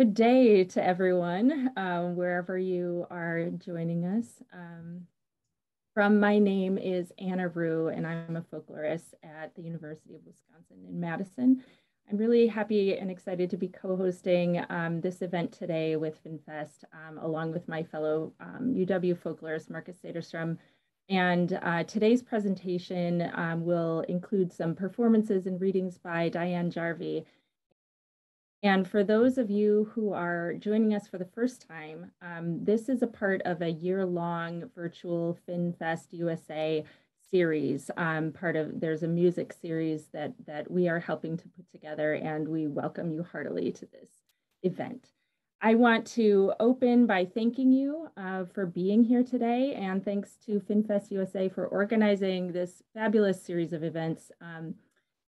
Good day to everyone, um, wherever you are joining us. Um, from my name is Anna Rue, and I'm a folklorist at the University of Wisconsin in Madison. I'm really happy and excited to be co-hosting um, this event today with FinnFest, um, along with my fellow UW um, folklorist, Marcus Cederström. And uh, today's presentation um, will include some performances and readings by Diane Jarvi, and for those of you who are joining us for the first time, um, this is a part of a year-long virtual FinnFest USA series. Um, part of there's a music series that that we are helping to put together, and we welcome you heartily to this event. I want to open by thanking you uh, for being here today, and thanks to FinnFest USA for organizing this fabulous series of events. Um,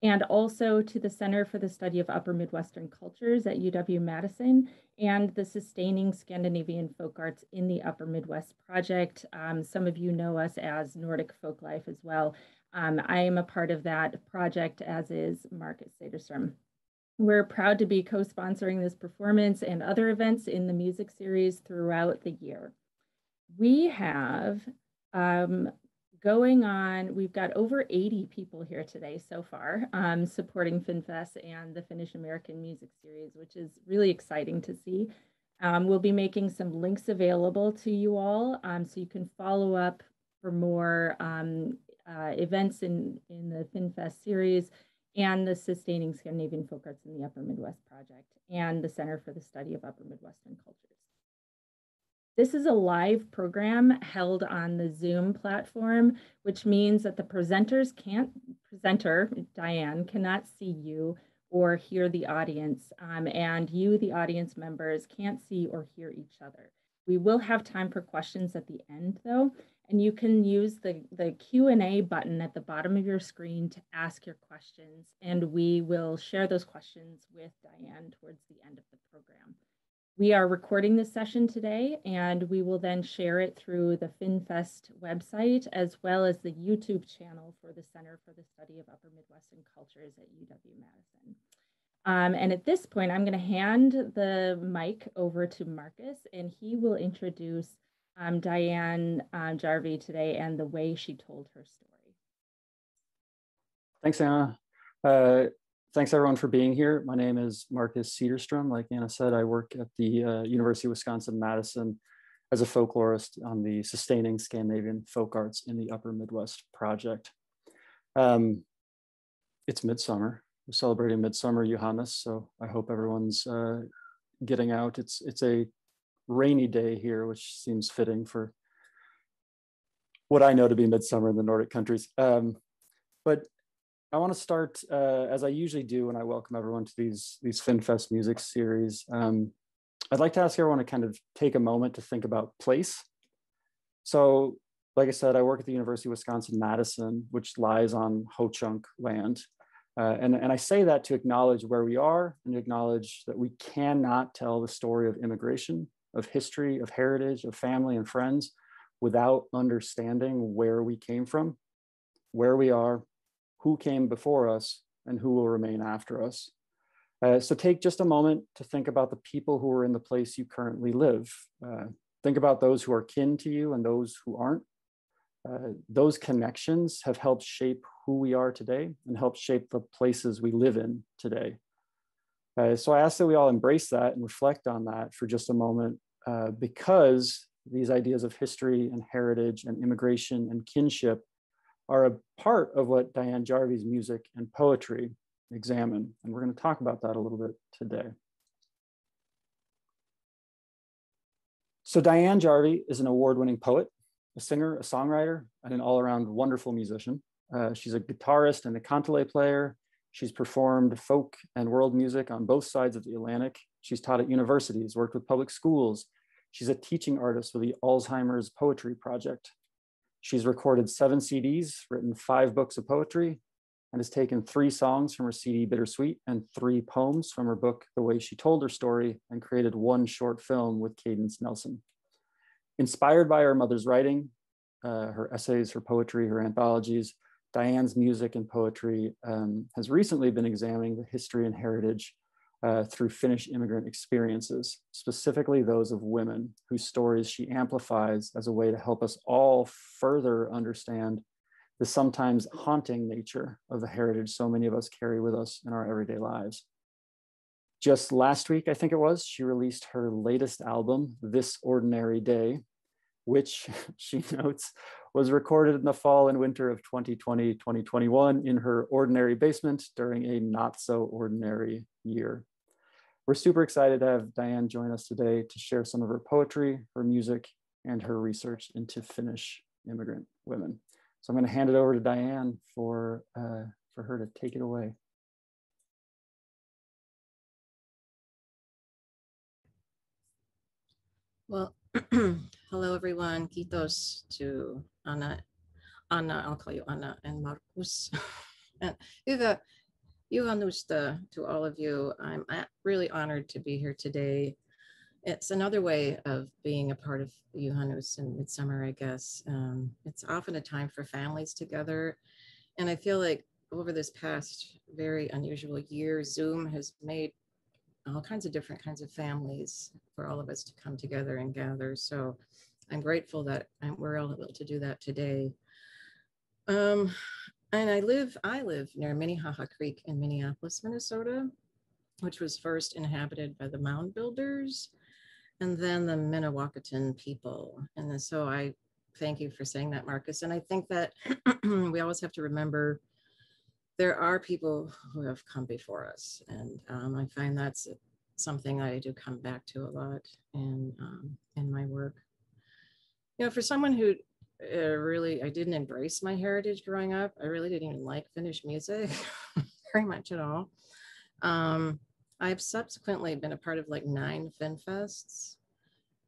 and also to the Center for the Study of Upper Midwestern Cultures at UW-Madison and the Sustaining Scandinavian Folk Arts in the Upper Midwest Project. Um, some of you know us as Nordic Folklife as well. Um, I am a part of that project, as is Marcus Cederström. We're proud to be co-sponsoring this performance and other events in the music series throughout the year. We have um, going on, we've got over 80 people here today so far um, supporting FinnFest and the Finnish American Music Series, which is really exciting to see. Um, we'll be making some links available to you all um, so you can follow up for more um, uh, events in, in the FinnFest series and the Sustaining Scandinavian Folk Arts in the Upper Midwest Project and the Center for the Study of Upper Midwestern Cultures. This is a live program held on the Zoom platform, which means that the presenters can't, presenter, Diane, cannot see you or hear the audience, um, and you, the audience members, can't see or hear each other. We will have time for questions at the end though, and you can use the, the Q&A button at the bottom of your screen to ask your questions, and we will share those questions with Diane towards the end of the program. We are recording this session today and we will then share it through the FinnFest website as well as the YouTube channel for the Center for the Study of Upper Midwestern Cultures at UW-Madison. Um, and at this point, I'm going to hand the mic over to Marcus and he will introduce um, Diane um, Jarvi today and the way she told her story. Thanks, Anna. Uh, thanks everyone for being here. My name is Marcus Cederström. Like Anna said, I work at the uh, University of Wisconsin-Madison as a folklorist on the Sustaining Scandinavian Folk Arts in the Upper Midwest project. Um, it's midsummer. We're celebrating Midsummer Juhannus, so I hope everyone's uh, getting out. It's, it's a rainy day here, which seems fitting for what I know to be midsummer in the Nordic countries. Um, but I want to start uh, as I usually do when I welcome everyone to these these FinnFest music series. Um, I'd like to ask everyone to kind of take a moment to think about place. So, like I said, I work at the University of Wisconsin-Madison, which lies on Ho-Chunk land. Uh, and, and I say that to acknowledge where we are and acknowledge that we cannot tell the story of immigration, of history, of heritage, of family and friends without understanding where we came from, where we are, who came before us and who will remain after us. Uh, so take just a moment to think about the people who are in the place you currently live. Uh, think about those who are kin to you and those who aren't. Uh, those connections have helped shape who we are today and helped shape the places we live in today. Uh, so I ask that we all embrace that and reflect on that for just a moment uh, because these ideas of history and heritage and immigration and kinship are a part of what Diane Jarvi's music and poetry examine. And we're going to talk about that a little bit today. So Diane Jarvi is an award-winning poet, a singer, a songwriter, and an all-around wonderful musician. Uh, she's a guitarist and a kantele player. She's performed folk and world music on both sides of the Atlantic. She's taught at universities, worked with public schools. She's a teaching artist for the Alzheimer's Poetry Project. She's recorded seven CDs, written five books of poetry, and has taken three songs from her CD Bittersweet and three poems from her book The Way She Told Her Story and created one short film with Cadence Nelson. Inspired by her mother's writing, uh, her essays, her poetry, her anthologies, Diane's music and poetry um, has recently been examining the history and heritage uh, through Finnish immigrant experiences, specifically those of women whose stories she amplifies as a way to help us all further understand the sometimes haunting nature of the heritage so many of us carry with us in our everyday lives. Just last week, I think it was, she released her latest album, This Ordinary Day, which she notes was recorded in the fall and winter of 2020 2021 in her ordinary basement during a not so ordinary year. We're super excited to have Diane join us today to share some of her poetry, her music, and her research into Finnish immigrant women. So I'm going to hand it over to Diane for, uh, for her to take it away. Well, hello everyone. Kiitos to Anna. Anna, I'll call you Anna and Marcus. juhannusta to all of you. I'm really honored to be here today it's another way of being a part of Juhannus and Midsummer, I guess. Um, it's often a time for families together. And I feel like over this past very unusual year, Zoom has made all kinds of different kinds of families for all of us to come together and gather. So I'm grateful that I'm, we're all able to do that today. Um, and I live, I live near Minnehaha Creek in Minneapolis, Minnesota, which was first inhabited by the mound builders and then the Minnewakan people. And so I thank you for saying that, Marcus. And I think that we always have to remember there are people who have come before us. And um, I find that's something that I do come back to a lot in, um, in my work. You know, for someone who really, I didn't embrace my heritage growing up. I really didn't even like Finnish music very much at all. Um, I've subsequently been a part of like nine FinFests.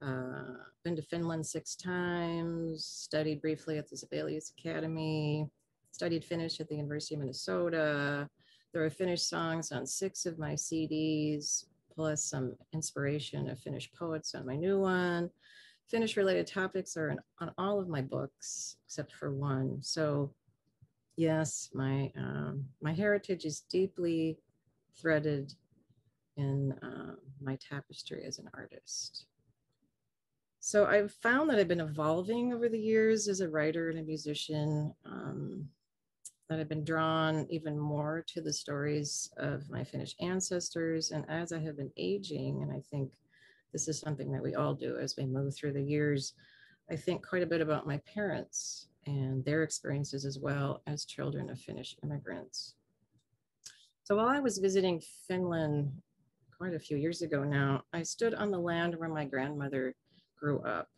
Uh, been to Finland six times, studied briefly at the Sibelius Academy, studied Finnish at the University of Minnesota. There are Finnish songs on six of my CDs, plus some inspiration of Finnish poets on my new one. Finnish related topics are in, on all of my books except for one. So yes, my, um, my heritage is deeply threaded in uh, my tapestry as an artist. So I've found that I've been evolving over the years as a writer and a musician, um, that I've been drawn even more to the stories of my Finnish ancestors. And as I have been aging, and I think this is something that we all do as we move through the years, I think quite a bit about my parents and their experiences as well as children of Finnish immigrants. So while I was visiting Finland quite a few years ago now, I stood on the land where my grandmother grew up.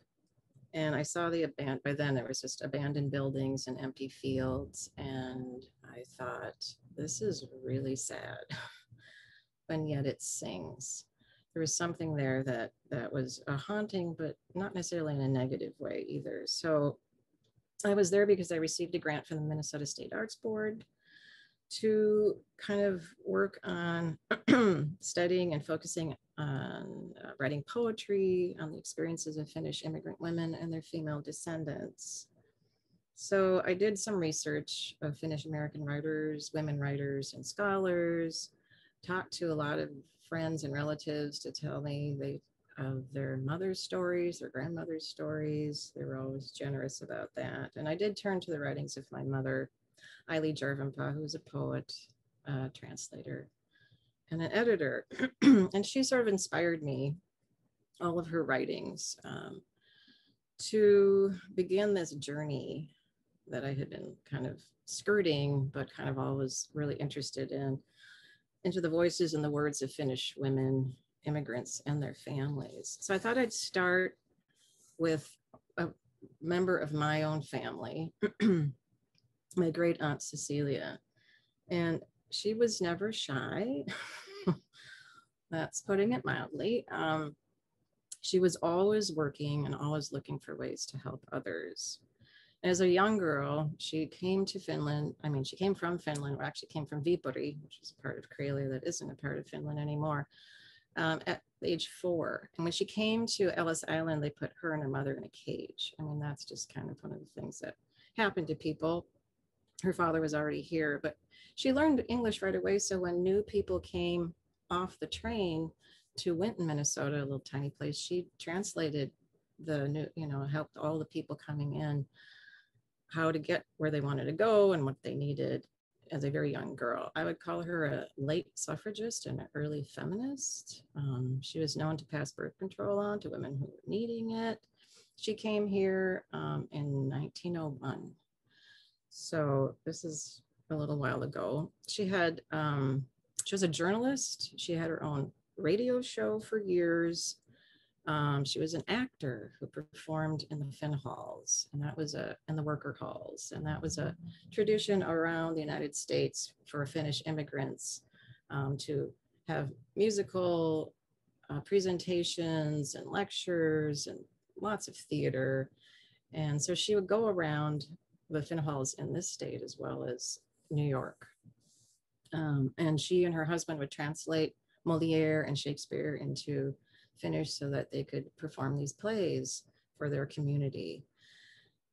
And I saw the abandoned, by then it was just abandoned buildings and empty fields. And I thought, this is really sad. and yet it sings. There was something there that that was a haunting, but not necessarily in a negative way either. So I was there because I received a grant from the Minnesota State Arts Board to kind of work on studying and focusing on uh, writing poetry, on the experiences of Finnish immigrant women and their female descendants. So I did some research of Finnish American writers, women writers, and scholars, talked to a lot of friends and relatives to tell me they of their mother's stories, their grandmother's stories. They were always generous about that. And I did turn to the writings of my mother Aili Jarvenpää, who's a poet, uh, translator, and an editor. and she sort of inspired me, all of her writings, um, to begin this journey that I had been kind of skirting, but kind of always really interested in, into the voices and the words of Finnish women, immigrants, and their families. So I thought I'd start with a member of my own family my great aunt Cecilia. And she was never shy. That's putting it mildly. Um, she was always working and always looking for ways to help others. As a young girl, she came to Finland. I mean, she came from Finland, or actually came from Viipuri, which is a part of Karelia that isn't a part of Finland anymore, um, at age four. And when she came to Ellis Island, they put her and her mother in a cage. I mean, that's just kind of one of the things that happened to people her father was already here, but she learned English right away. So when new people came off the train to Winton, Minnesota, a little tiny place, she translated the new, you know, helped all the people coming in how to get where they wanted to go and what they needed as a very young girl. I would call her a late suffragist and an early feminist. Um, she was known to pass birth control on to women who were needing it. She came here um, in 1901. So this is a little while ago. She had, um, she was a journalist. She had her own radio show for years. Um, she was an actor who performed in the Finn halls, and that was a in the worker halls, and that was a tradition around the United States for Finnish immigrants um, to have musical uh, presentations and lectures and lots of theater. And so she would go around the Finn halls in this state as well as New York. Um, and she and her husband would translate Moliere and Shakespeare into Finnish so that they could perform these plays for their community.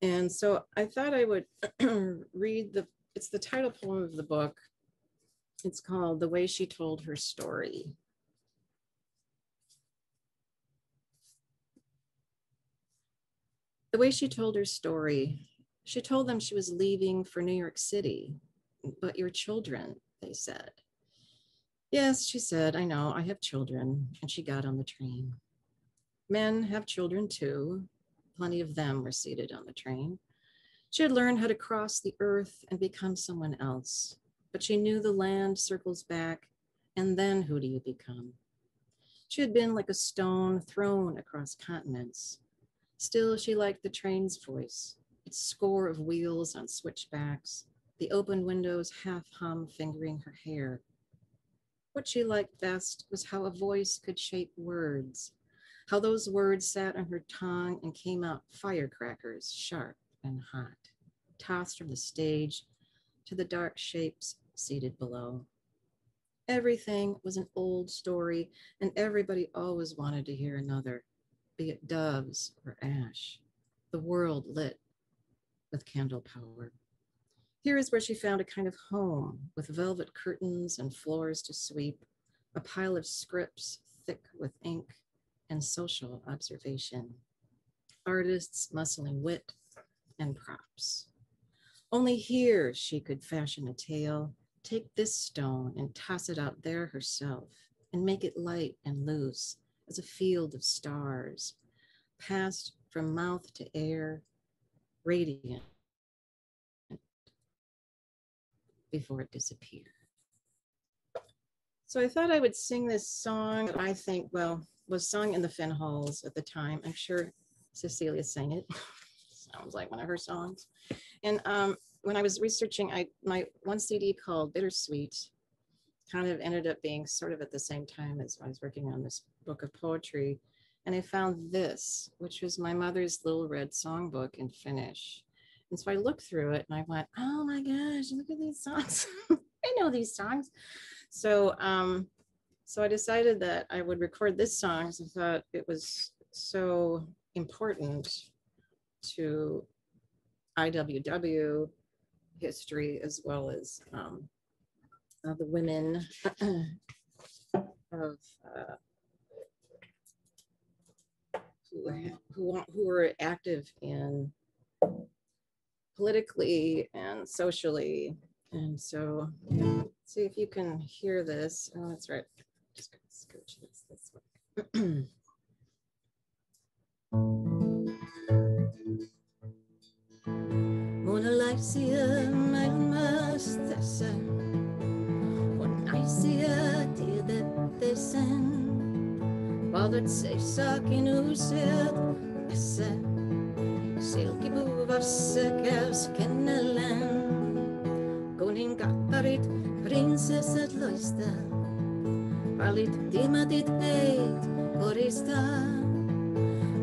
And so I thought I would read the, it's the title poem of the book. It's called The Way She Told Her Story. The way she told her story, she told them she was leaving for New York City, but your children, they said. Yes, she said, I know, I have children. And she got on the train. Men have children too. Plenty of them were seated on the train. She had learned how to cross the earth and become someone else, but she knew the land circles back, and then who do you become? She had been like a stone thrown across continents. Still, she liked the train's voice, its score of wheels on switchbacks, the open windows half hum fingering her hair, what she liked best was how a voice could shape words, how those words sat on her tongue and came out firecrackers, sharp and hot, tossed from the stage to the dark shapes seated below. Everything was an old story, and everybody always wanted to hear another, be it doves or ash, the world lit with candle power. Here is where she found a kind of home with velvet curtains and floors to sweep, a pile of scripts thick with ink and social observation, artists muscling wit and props. Only here she could fashion a tale, take this stone and toss it out there herself and make it light and loose as a field of stars, passed from mouth to air, radiant before it disappeared. So I thought I would sing this song that I think, well, was sung in the Finn Halls at the time. I'm sure Cecilia sang it. Sounds like one of her songs. And um, when I was researching, I my one CD called Bittersweet kind of ended up being sort of at the same time as I was working on this book of poetry. And I found this, which was my mother's little red songbook in Finnish. And so I looked through it and I went, oh my gosh, look at these songs. I know these songs. So um, so I decided that I would record this song because I thought it was so important to IWW history as well as um, uh, the women of uh, who, who, who were active in politically and socially. And so see if you can hear this. Oh, that's right. Just gonna scooch this this way. Mona Lycia, my master, when I see a dear that they send, while that Silkibuvassa käys kennellään. Kuningattarit, prinsessat loistaa. valit timatit teit koristaa.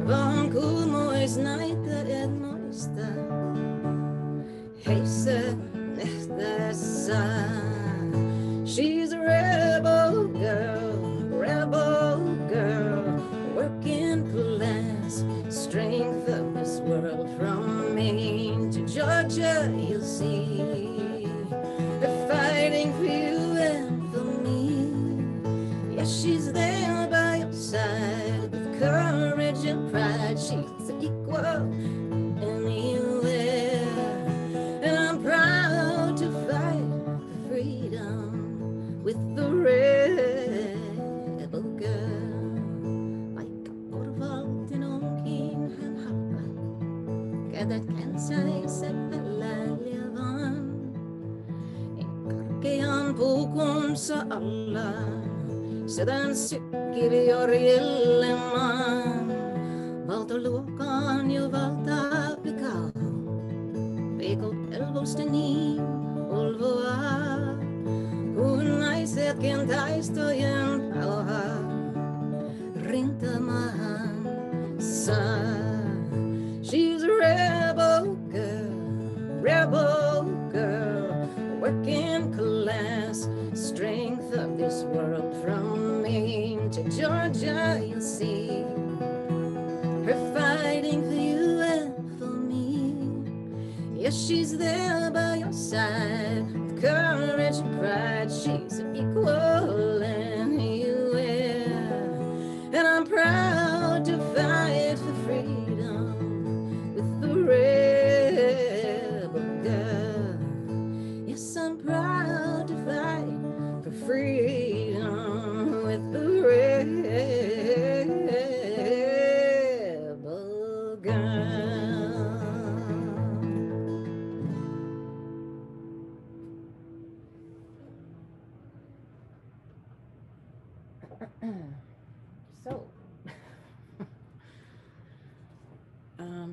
Vaan kuumois näitä et muista. Heissä nähtäessään.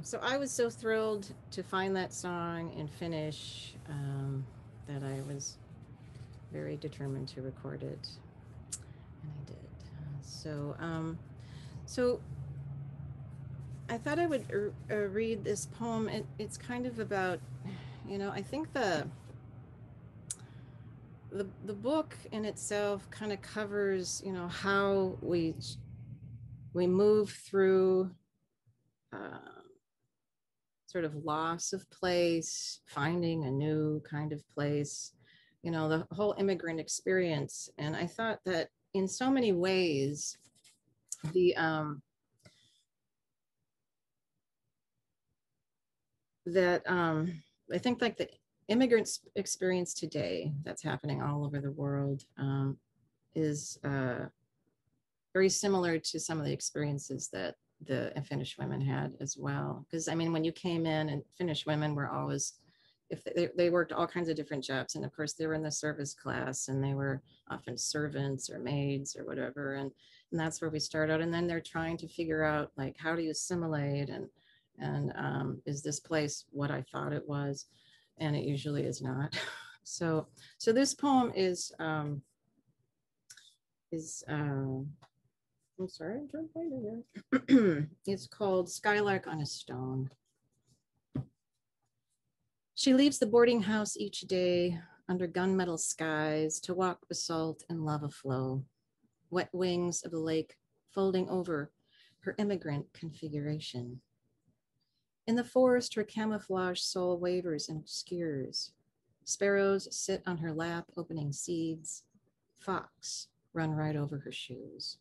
So I was so thrilled to find that song and Finnish um, that I was very determined to record it, and I did. So, um, so I thought I would uh, uh, read this poem. It, it's kind of about, you know, I think the the the book in itself kind of covers, you know, how we we move through. Sort of loss of place, finding a new kind of place, you know, the whole immigrant experience. And I thought that in so many ways, the um, that um, I think like the immigrants experience today that's happening all over the world um, is uh, very similar to some of the experiences that the Finnish women had as well. Because I mean, when you came in, and Finnish women were always, if they, they worked all kinds of different jobs, and of course they were in the service class, and they were often servants or maids or whatever, and and that's where we start out. And then they're trying to figure out like how do you assimilate, and and um, is this place what I thought it was, and it usually is not. so so this poem is um, is. Uh, I'm sorry, I'm trying to find it here. it's called Skylark on a Stone. She leaves the boarding house each day under gunmetal skies to walk basalt and lava flow, wet wings of the lake folding over her immigrant configuration. In the forest, her camouflage soul wavers and obscures. Sparrows sit on her lap, opening seeds. Fox run right over her shoes.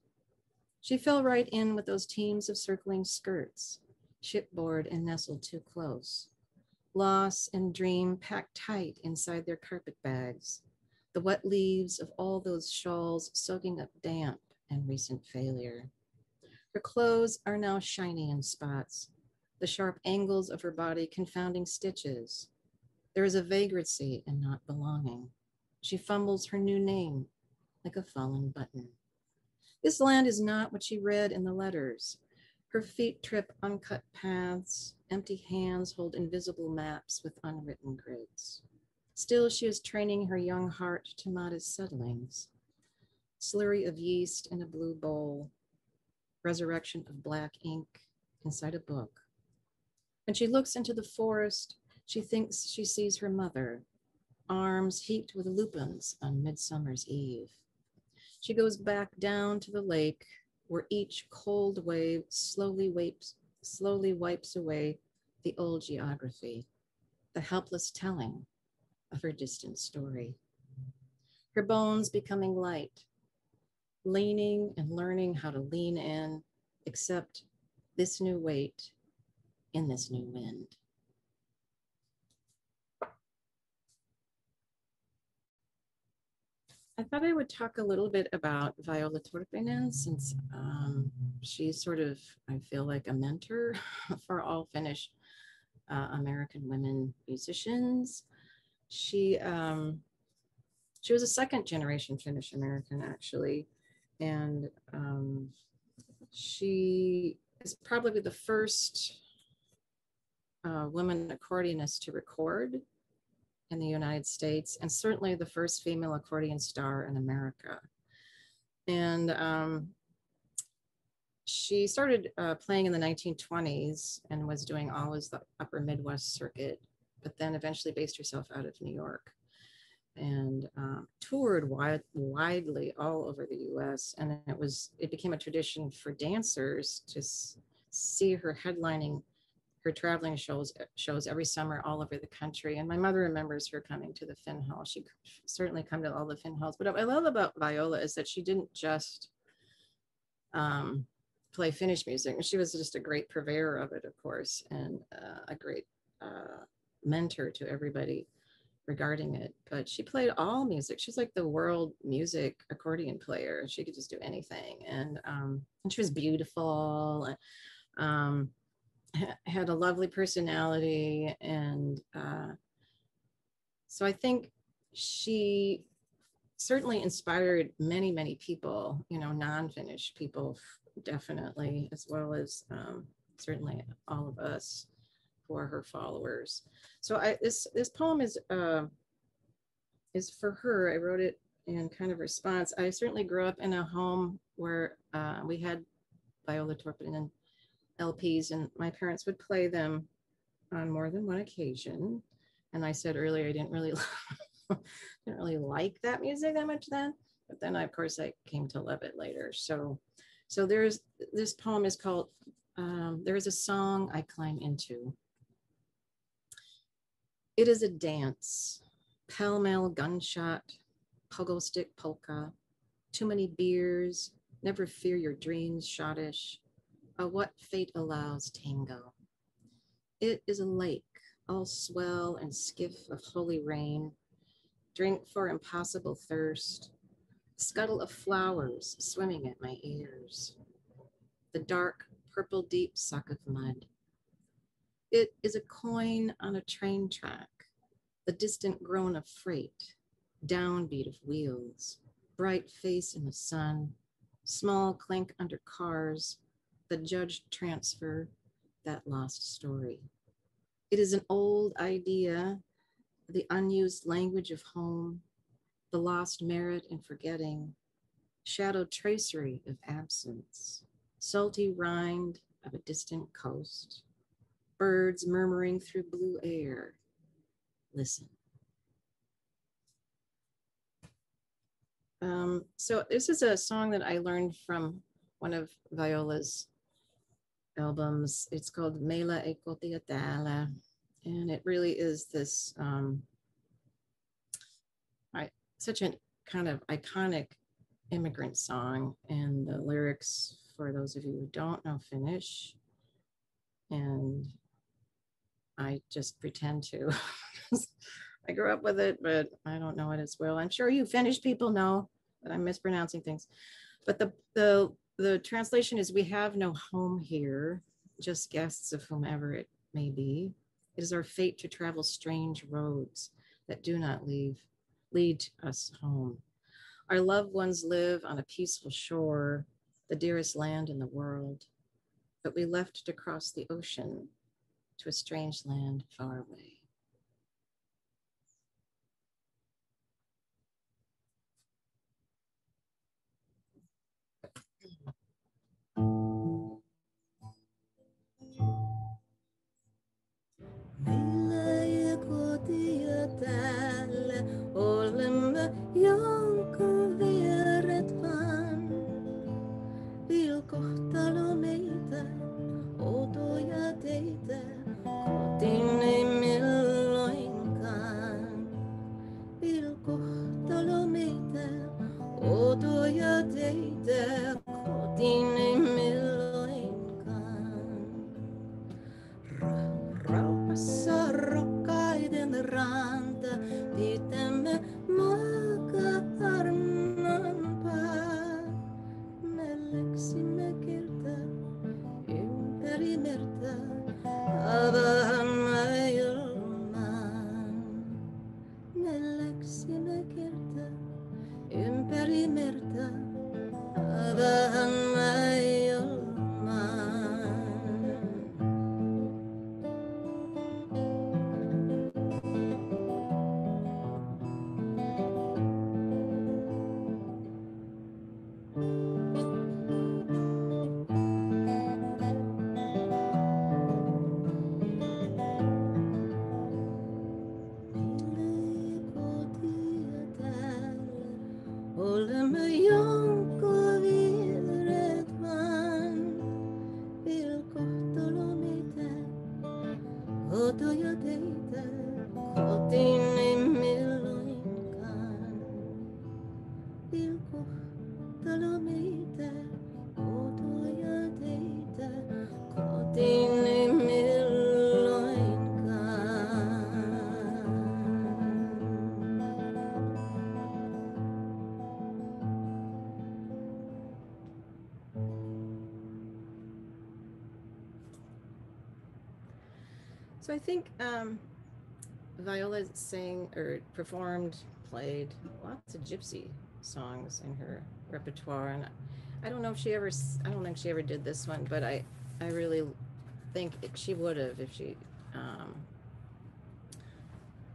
She fell right in with those teams of circling skirts, shipboard and nestled too close. Loss and dream packed tight inside their carpet bags, the wet leaves of all those shawls soaking up damp and recent failure. Her clothes are now shiny in spots, the sharp angles of her body confounding stitches. There is a vagrancy in not belonging. She fumbles her new name like a fallen button. This land is not what she read in the letters. Her feet trip uncut paths, empty hands hold invisible maps with unwritten grids. Still, she is training her young heart to modest settlings. Slurry of yeast in a blue bowl, resurrection of black ink inside a book. When she looks into the forest, she thinks she sees her mother, arms heaped with lupins on Midsummer's Eve. She goes back down to the lake where each cold wave slowly wipes, slowly wipes away the old geography, the helpless telling of her distant story. Her bones becoming light, leaning and learning how to lean in, accept this new weight in this new wind. I thought I would talk a little bit about Viola Turpeinen since um, she's sort of, I feel like a mentor for all Finnish uh, American women musicians. She um, she was a second generation Finnish American, actually. And um, she is probably the first uh, woman accordionist to record in the United States, and certainly the first female accordion star in America. And um, she started uh, playing in the 1920s and was doing always the upper Midwest circuit, but then eventually based herself out of New York and um, toured wide, widely all over the US. And it was, it became a tradition for dancers to see her headlining her traveling shows shows every summer all over the country. And my mother remembers her coming to the Finn Hall. She certainly come to all the Finn Halls. But what I love about Viola is that she didn't just um, play Finnish music. She was just a great purveyor of it, of course, and uh, a great uh, mentor to everybody regarding it. But she played all music. She's like the world music accordion player. She could just do anything, and um, and she was beautiful. Um, had a lovely personality and uh, so i think she certainly inspired many many people you know non-finnish people definitely as well as um, certainly all of us who are her followers. So i this this poem is uh, is for her. I wrote it in kind of response. I certainly grew up in a home where uh, we had Viola Turpeinen LPs, and my parents would play them on more than one occasion. And I said earlier, I didn't really didn't really like that music that much then, but then I, of course I came to love it later. So, so there's this poem is called um, "There is a song I climb into." It is a dance, pell mell gunshot, pogo stick polka, too many beers, never fear your dreams, schottische, a what fate allows tango. It is a lake, all swell and skiff of holy rain, drink for impossible thirst, scuttle of flowers swimming at my ears, the dark purple deep suck of mud. It is a coin on a train track, the distant groan of freight, downbeat of wheels, bright face in the sun, small clink under cars, the judge transfer that lost story. It is an old idea, the unused language of home, the lost merit in forgetting, shadow tracery of absence, salty rind of a distant coast, birds murmuring through blue air. Listen. Um, so this is a song that I learned from one of Viola's albums. It's called Mela Ekotiatala. And it really is this um, I, such a kind of iconic immigrant song. And the lyrics, for those of you who don't know Finnish, and I just pretend to. I grew up with it, but I don't know it as well. I'm sure you Finnish people know that I'm mispronouncing things. But the the the translation is we have no home here, just guests of whomever it may be. It is our fate to travel strange roads that do not leave, lead us home. Our loved ones live on a peaceful shore, the dearest land in the world, but we left to cross the ocean to a strange land far away. Täällä olemme jonka vieret vaan. Vilkohtalo meitä, outoja teitä, kotiin ei milloinkaan. Vilkohtalo meitä, outoja teitä, kotiin ei So think um, Viola sang or performed, played lots of gypsy songs in her repertoire, and I don't know if she ever, I don't think she ever did this one, but I, I really think she would have if she. Um,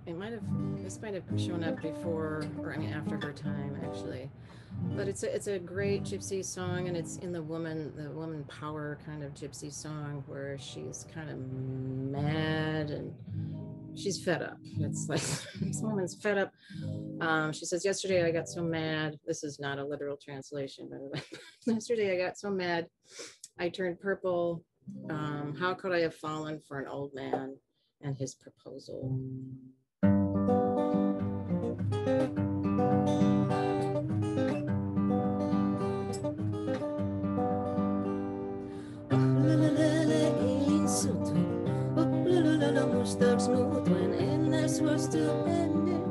it might have. This might have shown up before, or I mean, after her time, actually but it's a, it's a great gypsy song and it's in the woman the woman power kind of gypsy song where she's kind of mad and she's fed up. It's like this woman's fed up. Um, she says yesterday i got so mad. This is not a literal translation but yesterday i got so mad i turned purple. Um, how could i have fallen for an old man and his proposal starts smooth when illness was still pendant.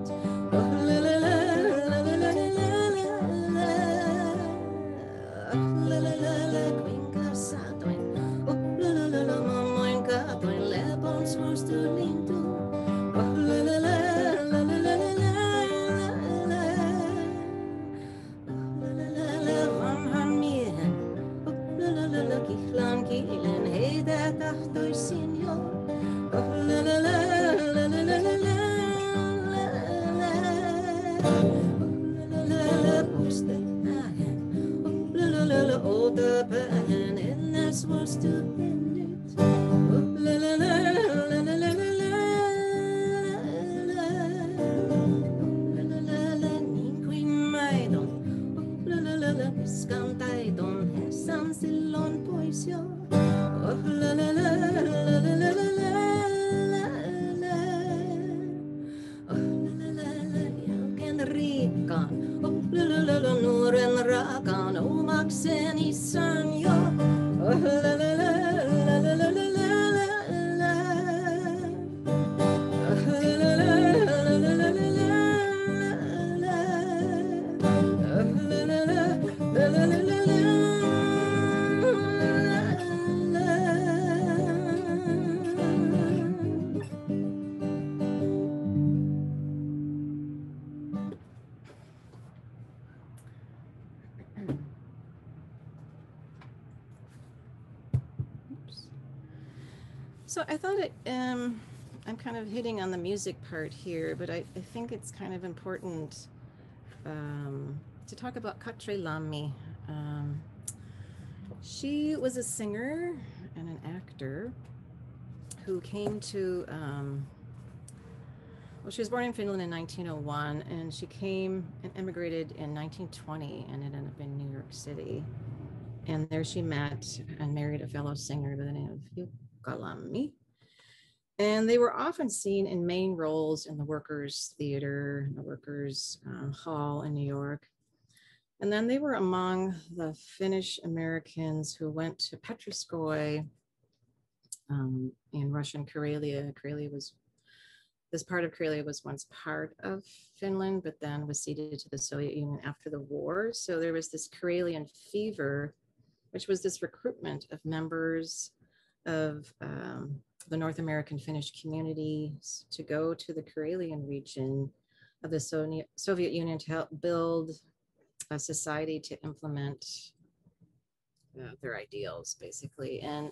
So I thought it, um, kind of hitting on the music part here, but I, I think it's kind of important um, to talk about Katri Lammi. Um, she was a singer and an actor who came to, um, well, she was born in Finland in 1901, and she came and immigrated in 1920 and ended up in New York City. And there she met and married a fellow singer by the name of Kalami. And they were often seen in main roles in the Workers' Theater, the Workers' uh, Hall in New York. And then they were among the Finnish Americans who went to Petroskoye um, in Russian Karelia. Karelia was, this part of Karelia was once part of Finland, but then was ceded to the Soviet Union after the war. So there was this Karelian fever, which was this recruitment of members of um, the North American Finnish communities to go to the Karelian region of the Soviet Union to help build a society to implement uh, their ideals, basically. And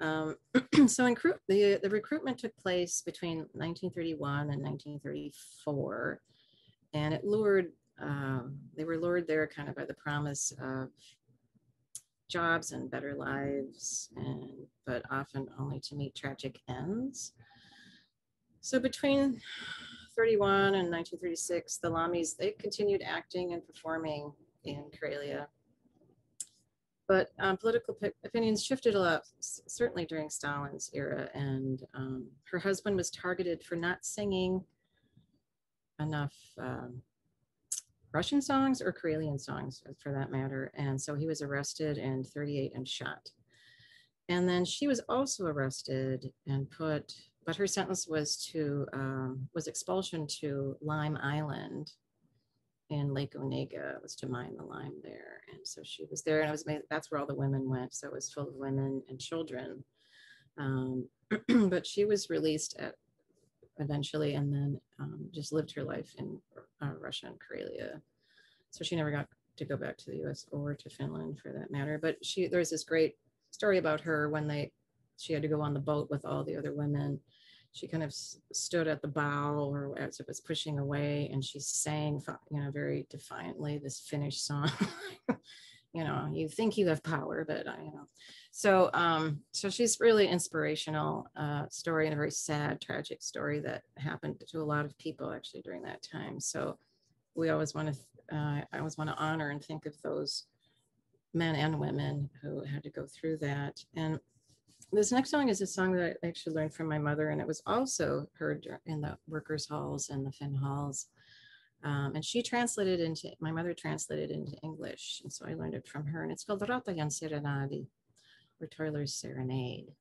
um, so in the, the recruitment took place between 1931 and 1934, and it lured, um, they were lured there kind of by the promise of jobs and better lives, and but often only to meet tragic ends. So between 31 and 1936, the Lammis, they continued acting and performing in Karelia. But um, political opinions shifted a lot, certainly during Stalin's era. And um, her husband was targeted for not singing enough um, Russian songs or Karelian songs for that matter. And so he was arrested in 38 and shot. And then she was also arrested and put, but her sentence was to, um, was expulsion to Lime Island in Lake Onega, was to mine the lime there. And so she was there and I was made, that's where all the women went. So it was full of women and children. Um, but she was released at eventually and then um, just lived her life in uh, Russia and Karelia. So she never got to go back to the US or to Finland for that matter. But she there's this great story about her when they she had to go on the boat with all the other women. She kind of stood at the bow or as it was pushing away and she sang, you know, very defiantly this Finnish song. you know, you think you have power, but I, you know. So, um, so she's really inspirational uh, story and a very sad, tragic story that happened to a lot of people actually during that time. So, we always want to, uh, I always want to honor and think of those men and women who had to go through that. And this next song is a song that I actually learned from my mother, and it was also heard in the workers' halls and the Finn halls. Um, and she translated into, my mother translated into English. And so I learned it from her. And it's called Ratajan Serenadi, or Toiler's Serenade.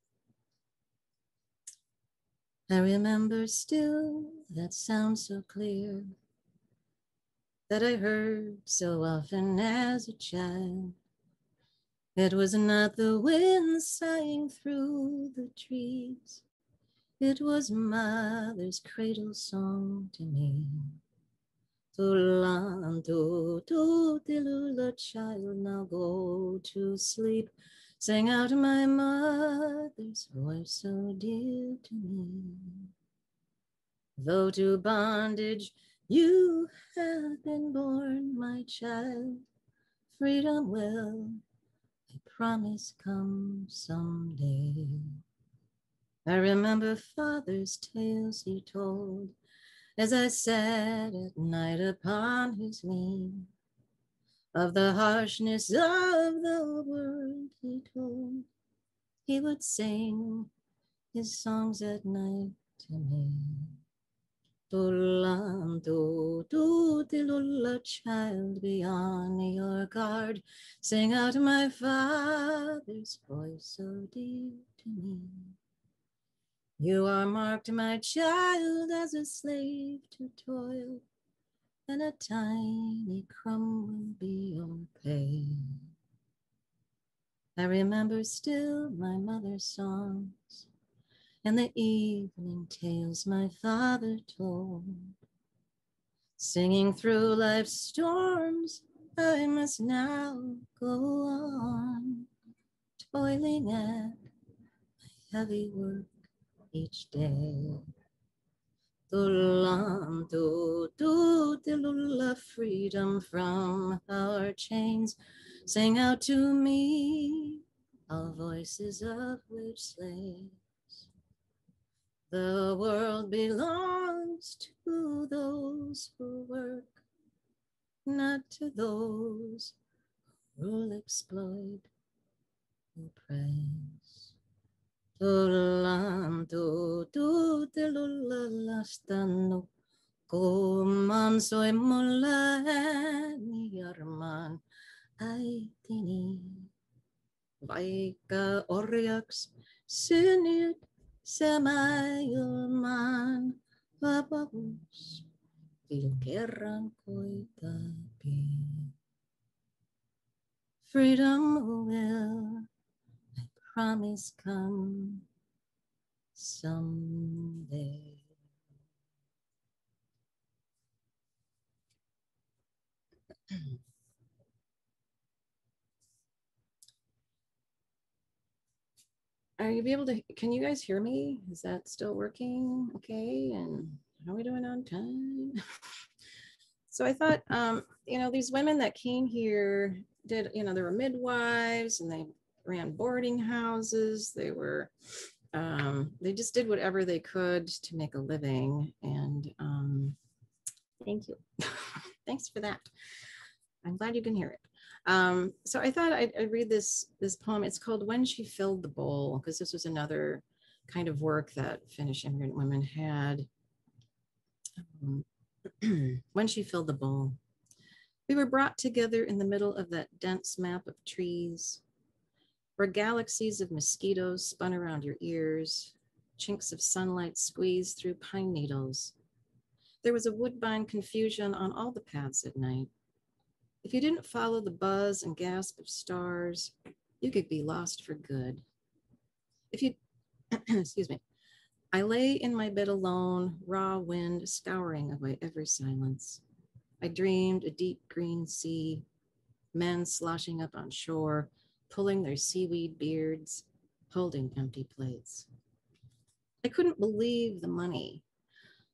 I remember still that sound so clear that I heard so often as a child. It was not the wind sighing through the trees, it was mother's cradle song to me. Tulando to Dilula child, now go to sleep. Sang out my mother's voice so dear to me. Though to bondage you have been born, my child, freedom will I promise come someday. I remember father's tales he told as I sat at night upon his knee. Of the harshness of the world he told, he would sing his songs at night to me. Tulando Tilula child beyond your guard. Sing out my father's voice so dear to me. You are marked, my child, as a slave to toil, and a tiny crumb will be your pay. I remember still my mother's songs and the evening tales my father told. Singing through life's storms, I must now go on, toiling at my heavy work each day. Tulando to tilula freedom from our chains, sing out to me all voices of which slaves the world belongs to those who work, not to those who exploit, oppress. Tulando tullaan tuutelulla lastannu, kumman soi lääni jarmaan äitini. Vaikka orjaks synnyt sama ilman vapaus, vil kerran koitapin. Freedom will promise come someday. Are you be able to, can you guys hear me? Is that still working? Okay, and how are we doing on time? so I thought, um, you know, these women that came here did, you know, there were midwives and they ran boarding houses. They were, um, they just did whatever they could to make a living. And um, thank you. Thanks for that. I'm glad you can hear it. Um, so I thought I'd, I'd, read this this poem. It's called "When She Filled the Bowl" because this was another kind of work that Finnish immigrant women had. Um, when she filled the bowl, we were brought together in the middle of that dense map of trees, where galaxies of mosquitoes spun around your ears, chinks of sunlight squeezed through pine needles. There was a woodbine confusion on all the paths at night if you didn't follow the buzz and gasp of stars, you could be lost for good. If you, excuse me, I lay in my bed alone, raw wind scouring away every silence. I dreamed a deep green sea, men sloshing up on shore, pulling their seaweed beards, holding empty plates. I couldn't believe the money.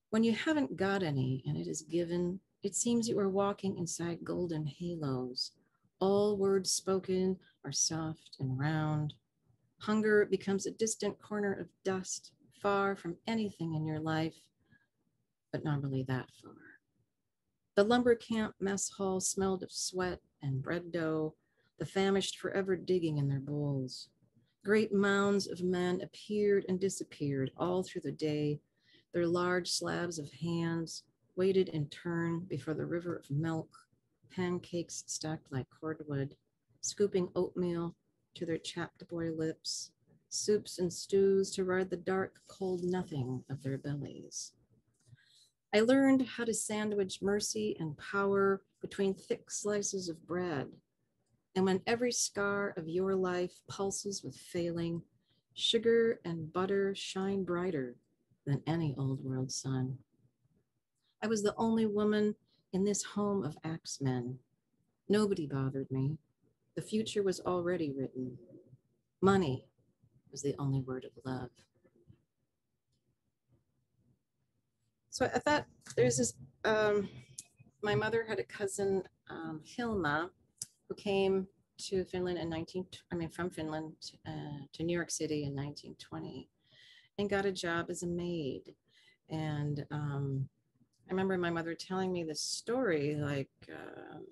When you haven't got any and it is given it seems you are walking inside golden halos. All words spoken are soft and round. Hunger becomes a distant corner of dust, far from anything in your life, but not really that far. The lumber camp mess hall smelled of sweat and bread dough, the famished forever digging in their bowls. Great mounds of men appeared and disappeared all through the day, their large slabs of hands waited in turn before the river of milk, pancakes stacked like cordwood, scooping oatmeal to their chapped boy lips, soups and stews to ride the dark, cold nothing of their bellies. I learned how to sandwich mercy and power between thick slices of bread. And when every scar of your life pulses with failing, sugar and butter shine brighter than any old world sun. I was the only woman in this home of axemen. Nobody bothered me. The future was already written. Money was the only word of love. So I thought there's this, um, my mother had a cousin, um, Hilma, who came to Finland in 19, I mean, from Finland uh, to New York City in 1920 and got a job as a maid. And um, I remember my mother telling me this story, like, um,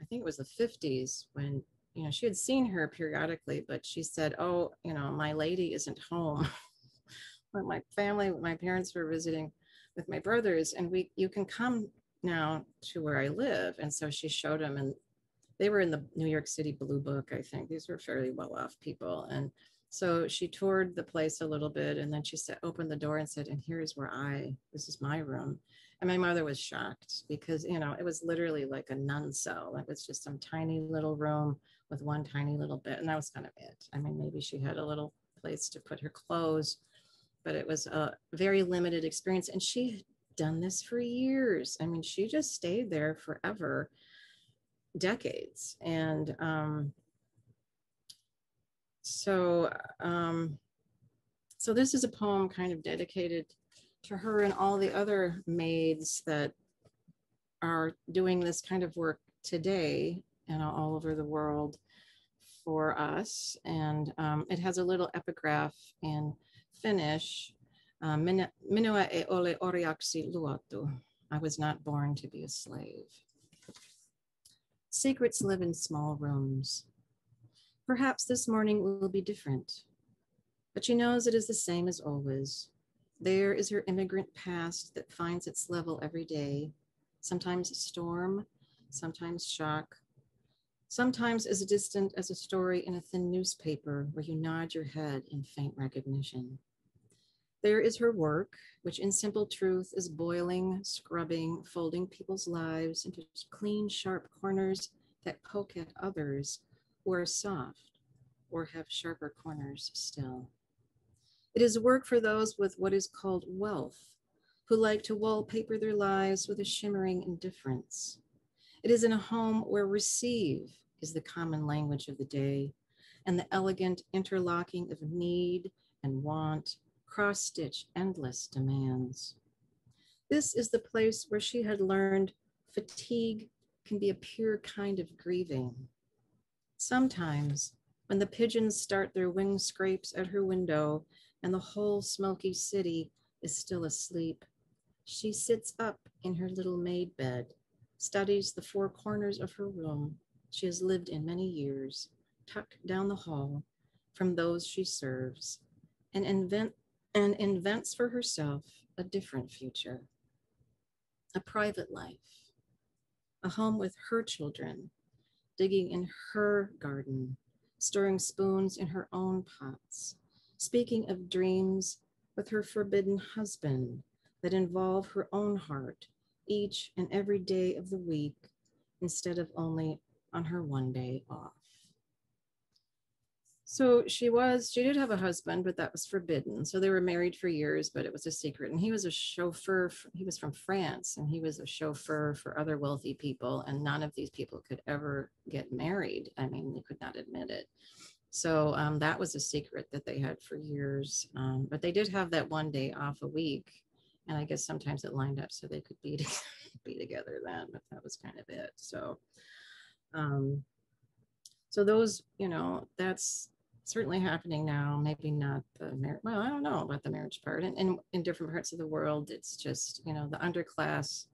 I think it was the 50s when, you know, she had seen her periodically, but she said, Oh, you know, my lady isn't home. when my family, my parents were visiting with my brothers, and we, you can come now to where I live. And so she showed them, and they were in the New York City Blue Book, I think. These were fairly well off people. And so she toured the place a little bit and then she said, opened the door and said, and here's where I, this is my room. And my mother was shocked because, you know, it was literally like a nun cell. It was just some tiny little room with one tiny little bit. And that was kind of it. I mean, maybe she had a little place to put her clothes, but it was a very limited experience. And she had done this for years. I mean, she just stayed there forever, decades. And, um, so, um, so this is a poem kind of dedicated to her and all the other maids that are doing this kind of work today and all over the world for us. And um, it has a little epigraph in Finnish. Uh, minua e ole orjaksi luotu. I was not born to be a slave. Secrets live in small rooms. Perhaps this morning will be different. But she knows it is the same as always. There is her immigrant past that finds its level every day, sometimes a storm, sometimes shock, sometimes as distant as a story in a thin newspaper where you nod your head in faint recognition. There is her work, which in simple truth is boiling, scrubbing, folding people's lives into clean, sharp corners that poke at others who are soft or have sharper corners still. It is work for those with what is called wealth, who like to wallpaper their lives with a shimmering indifference. It is in a home where receive is the common language of the day, and the elegant interlocking of need and want cross stitch endless demands. This is the place where she had learned fatigue can be a pure kind of grieving. Sometimes, when the pigeons start their wing scrapes at her window and the whole smoky city is still asleep, she sits up in her little maid bed, studies the four corners of her room she has lived in many years, tucked down the hall from those she serves, and invent and invents for herself a different future, a private life, a home with her children, digging in her garden, stirring spoons in her own pots, speaking of dreams with her forbidden husband that involve her own heart each and every day of the week instead of only on her one day off. So she was, she did have a husband, but that was forbidden. So they were married for years, but it was a secret. And he was a chauffeur, he was from France, and he was a chauffeur for other wealthy people. And none of these people could ever get married. I mean, they could not admit it. So um, that was a secret that they had for years. Um, but they did have that one day off a week. And I guess sometimes it lined up so they could be, be together then, but that was kind of it. So, um, so those, you know, that's certainly happening now. Maybe not the marriage. Well, I don't know about the marriage part. And, and in different parts of the world, it's just you know the underclass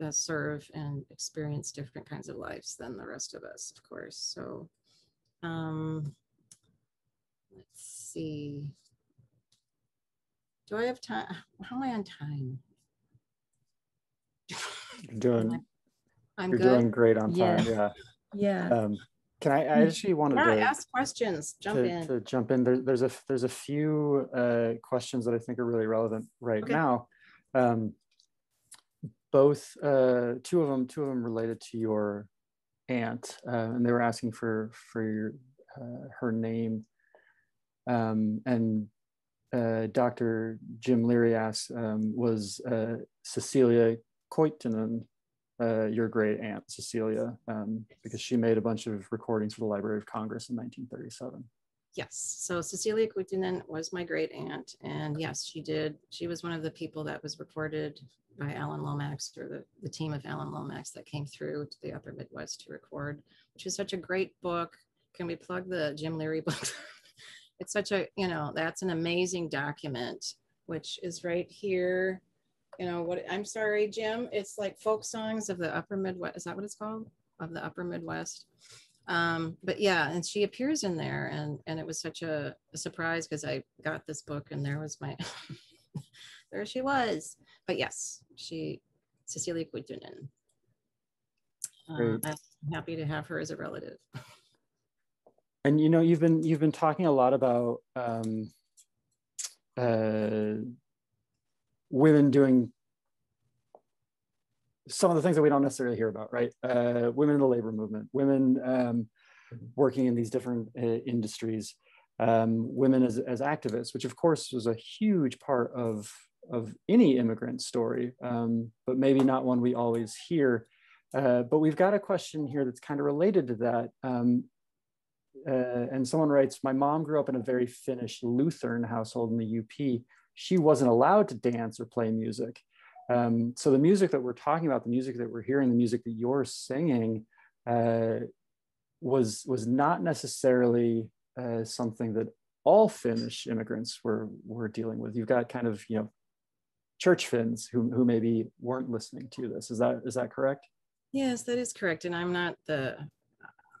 that serve and experience different kinds of lives than the rest of us, of course. So, um, let's see. Do I have time? How am I on time? You're doing. I'm you're good. doing great on time. Yeah. Yeah. Um, can I? I actually wanted yeah, to ask questions. Jump to, in. to jump in. There, there's a there's a few uh, questions that I think are really relevant right Okay. now. Um, both uh, two of them two of them related to your aunt, uh, and they were asking for for your uh, her name. Um, and uh, Dr. Jim Leary asks, um, was uh, Cecilia Kuitunen uh, your great aunt Cecilia, um, because she made a bunch of recordings for the Library of Congress in 1937. Yes. So Cecilia Kuitunen was my great aunt. And yes, she did. She was one of the people that was recorded by Alan Lomax or the, the team of Alan Lomax that came through to the upper Midwest to record, which is such a great book. Can we plug the Jim Leary book? it's such a, you know, that's an amazing document, which is right here. You know what? I'm sorry, Jim. It's like folk songs of the upper Midwest. Is that what it's called? Of the upper Midwest um but yeah and she appears in there and and it was such a, a surprise because i got this book and there was my there she was but yes she cecilia Kuitunen. Uh, Great. i'm happy to have her as a relative And you know, you've been you've been talking a lot about um, uh, women doing some of the things that we don't necessarily hear about, right? Uh, women in the labor movement, women um, working in these different uh, industries, um, women as, as activists, which of course was a huge part of, of any immigrant story, um, but maybe not one we always hear. Uh, but we've got a question here that's kind of related to that. Um, uh, and someone writes, my mom grew up in a very Finnish Lutheran household in the UP. She wasn't allowed to dance or play music. Um, so the music that we're talking about, the music that we're hearing, the music that you're singing, uh, was was not necessarily uh, something that all Finnish immigrants were were dealing with. You've got kind of you know church Finns who who maybe weren't listening to this. Is that is that correct? yes that is correct and i'm not the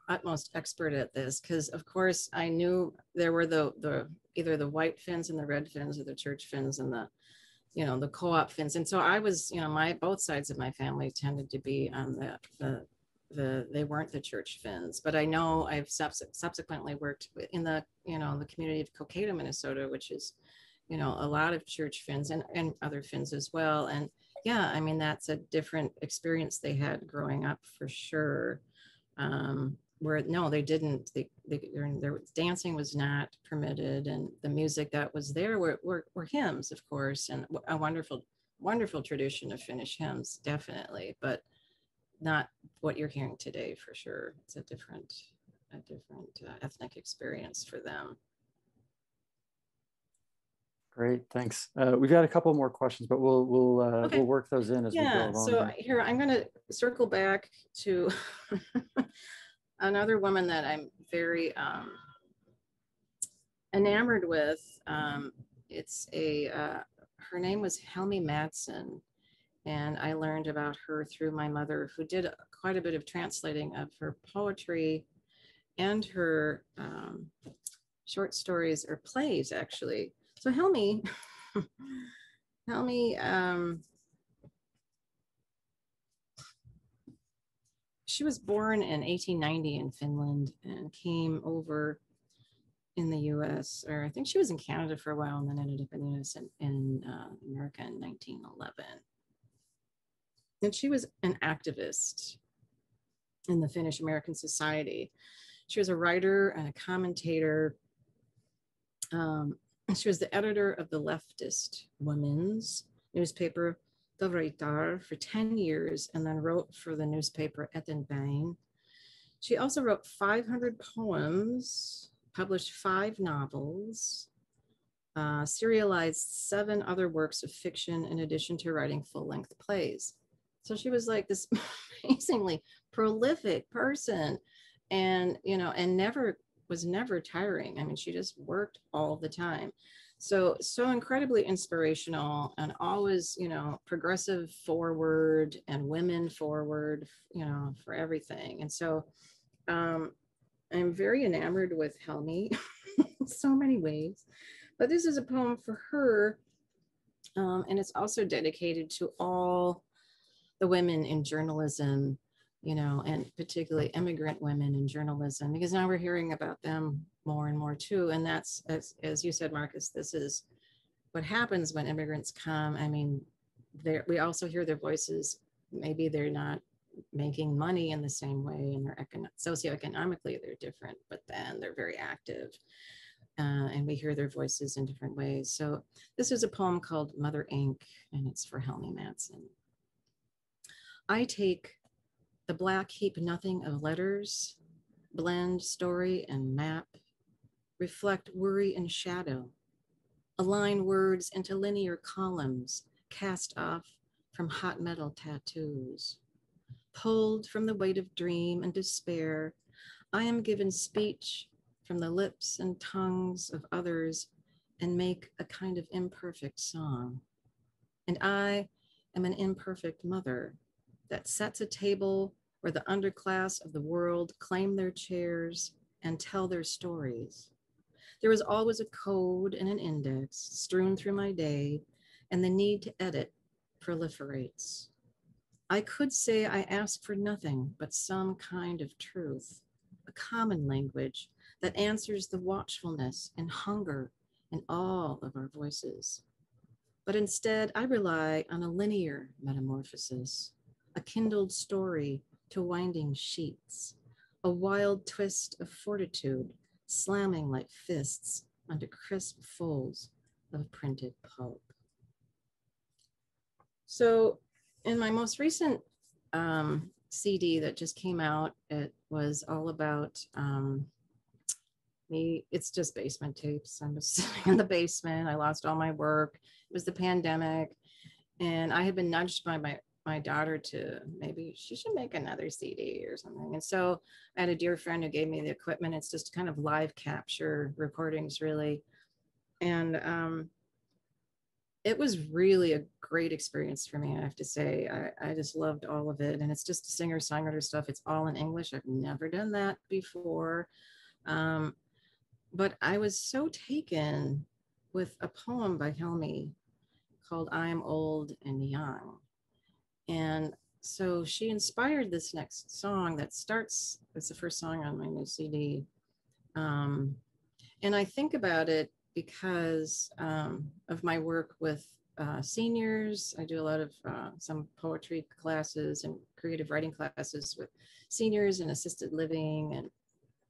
utmost expert at this because of course i knew there were the the either the white Finns and the red Finns or the church Finns and the you know the co-op Finns. And so i was you know my both sides of my family tended to be on the the the they weren't the church Finns. But i know i've subs- subsequently worked in the you know the community of Cokato, minnesota which is you know a lot of church Finns and and other Finns as well. And yeah i mean that's a different experience they had growing up for sure. Um where no they didn't they, they their, their dancing was not permitted and the music that was there were, were, were hymns of course and a wonderful wonderful tradition of finnish hymns definitely but not what you're hearing today for sure it's a different a different uh, ethnic experience for them. Great, thanks. Uh, we've got a couple more questions, but we'll we'll uh, Okay. we'll work those in as we go Yeah, so here. I'm gonna circle back to another woman that I'm very um, enamored with. Um, It's a, uh, her name was Helmi Mattson. And I learned about her through my mother, who did quite a bit of translating of her poetry and her um, short stories or plays, actually. So Helmi, Helmi, she was born in 1890 in Finland and came over in the US, or I think she was in Canada for a while and then ended up in the US in, in uh, America in 1911. And she was an activist in the Finnish American Society. She was a writer and a commentator. Um, she was the editor of the leftist women's newspaper Toveritar for 10 years and then wrote for the newspaper Eteenpäin. She also wrote 500 poems, published five novels, uh, serialized seven other works of fiction in addition to writing full length plays. So she was like this amazingly prolific person and, you know, and never was never tiring. I mean, she just worked all the time so so incredibly inspirational and always you know progressive forward and women forward you know for everything. And so um i'm very enamored with helmi in so many ways but this is a poem for her um, and it's also dedicated to all the women in journalism you know and particularly immigrant women in journalism because now we're hearing about them more and more too. And that's, as, as you said, Marcus, this is what happens when immigrants come. I mean, we also hear their voices. Maybe they're not making money in the same way and they're econ- socioeconomically they're different, but then they're very active. Uh, and we hear their voices in different ways. So this is a poem called Mother Ink, and it's for Helmi Mattson. I take the black heap nothing of letters, blend story and map, reflect worry and shadow, align words into linear columns cast off from hot metal tattoos. Pulled from the weight of dream and despair, I am given speech from the lips and tongues of others and make a kind of imperfect song. And I am an imperfect mother that sets a table where the underclass of the world claim their chairs and tell their stories. There is always a code and an index strewn through my day, and the need to edit proliferates. I could say I ask for nothing but some kind of truth, a common language that answers the watchfulness and hunger in all of our voices. But instead, I rely on a linear metamorphosis, a kindled story to winding sheets, a wild twist of fortitude slamming like fists onto crisp folds of printed pulp. So in my most recent um, CD that just came out, it was all about um, me. It's just basement tapes. I'm just sitting in the basement. I lost all my work. It was the pandemic. And I had been nudged by my my daughter to maybe she should make another CD or something. And so I had a dear friend who gave me the equipment. It's just kind of live capture recordings, really. And um, it was really a great experience for me, I have to say. I, I just loved all of it. And it's just singer songwriter stuff. It's all in English. I've never done that before. Um, but I was so taken with a poem by Helmi called I'm Old and Young. And so she inspired this next song that starts, it's the first song on my new CD. Um, and I think about it because um, of my work with uh, seniors. I do a lot of uh, some poetry classes and creative writing classes with seniors and assisted living and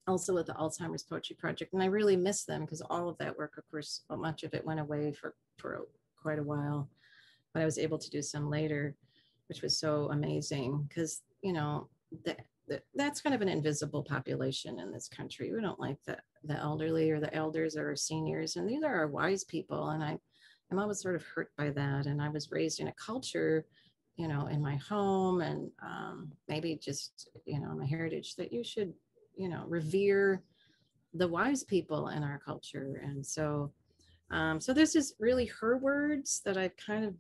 also with the Alzheimer's Poetry Project. And I really miss them because all of that work, of course, much of it went away for, for quite a while, but I was able to do some later which was so amazing because you know the that's kind of an invisible population in this country. We don't like the, the elderly or the elders or seniors. And these are our wise people. And I, I'm always sort of hurt by that. And I was raised in a culture, you know, in my home and um, maybe just, you know, my heritage that you should, you know, revere the wise people in our culture. And so, um, so this is really her words that I've kind of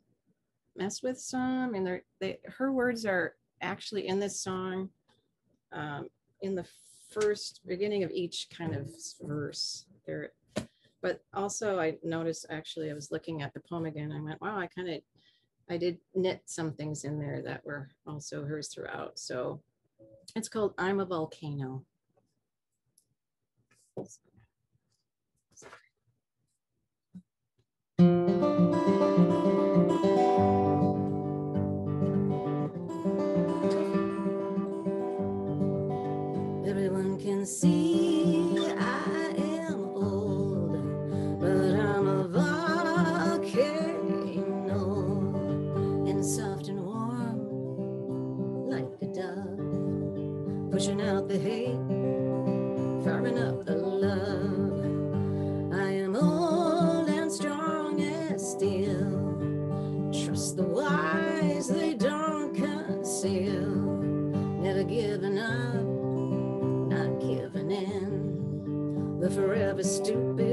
messed with some. And they're, they, her words are actually in this song um, in the first beginning of each kind of verse there. But also i noticed actually i was looking at the poem again i went wow i kind of i did knit some things in there that were also hers throughout. So it's called i'm a volcano the hate, firing up the love. I am old and strong as steel. Trust the wise, they don't conceal, never giving up not giving in. The forever stupid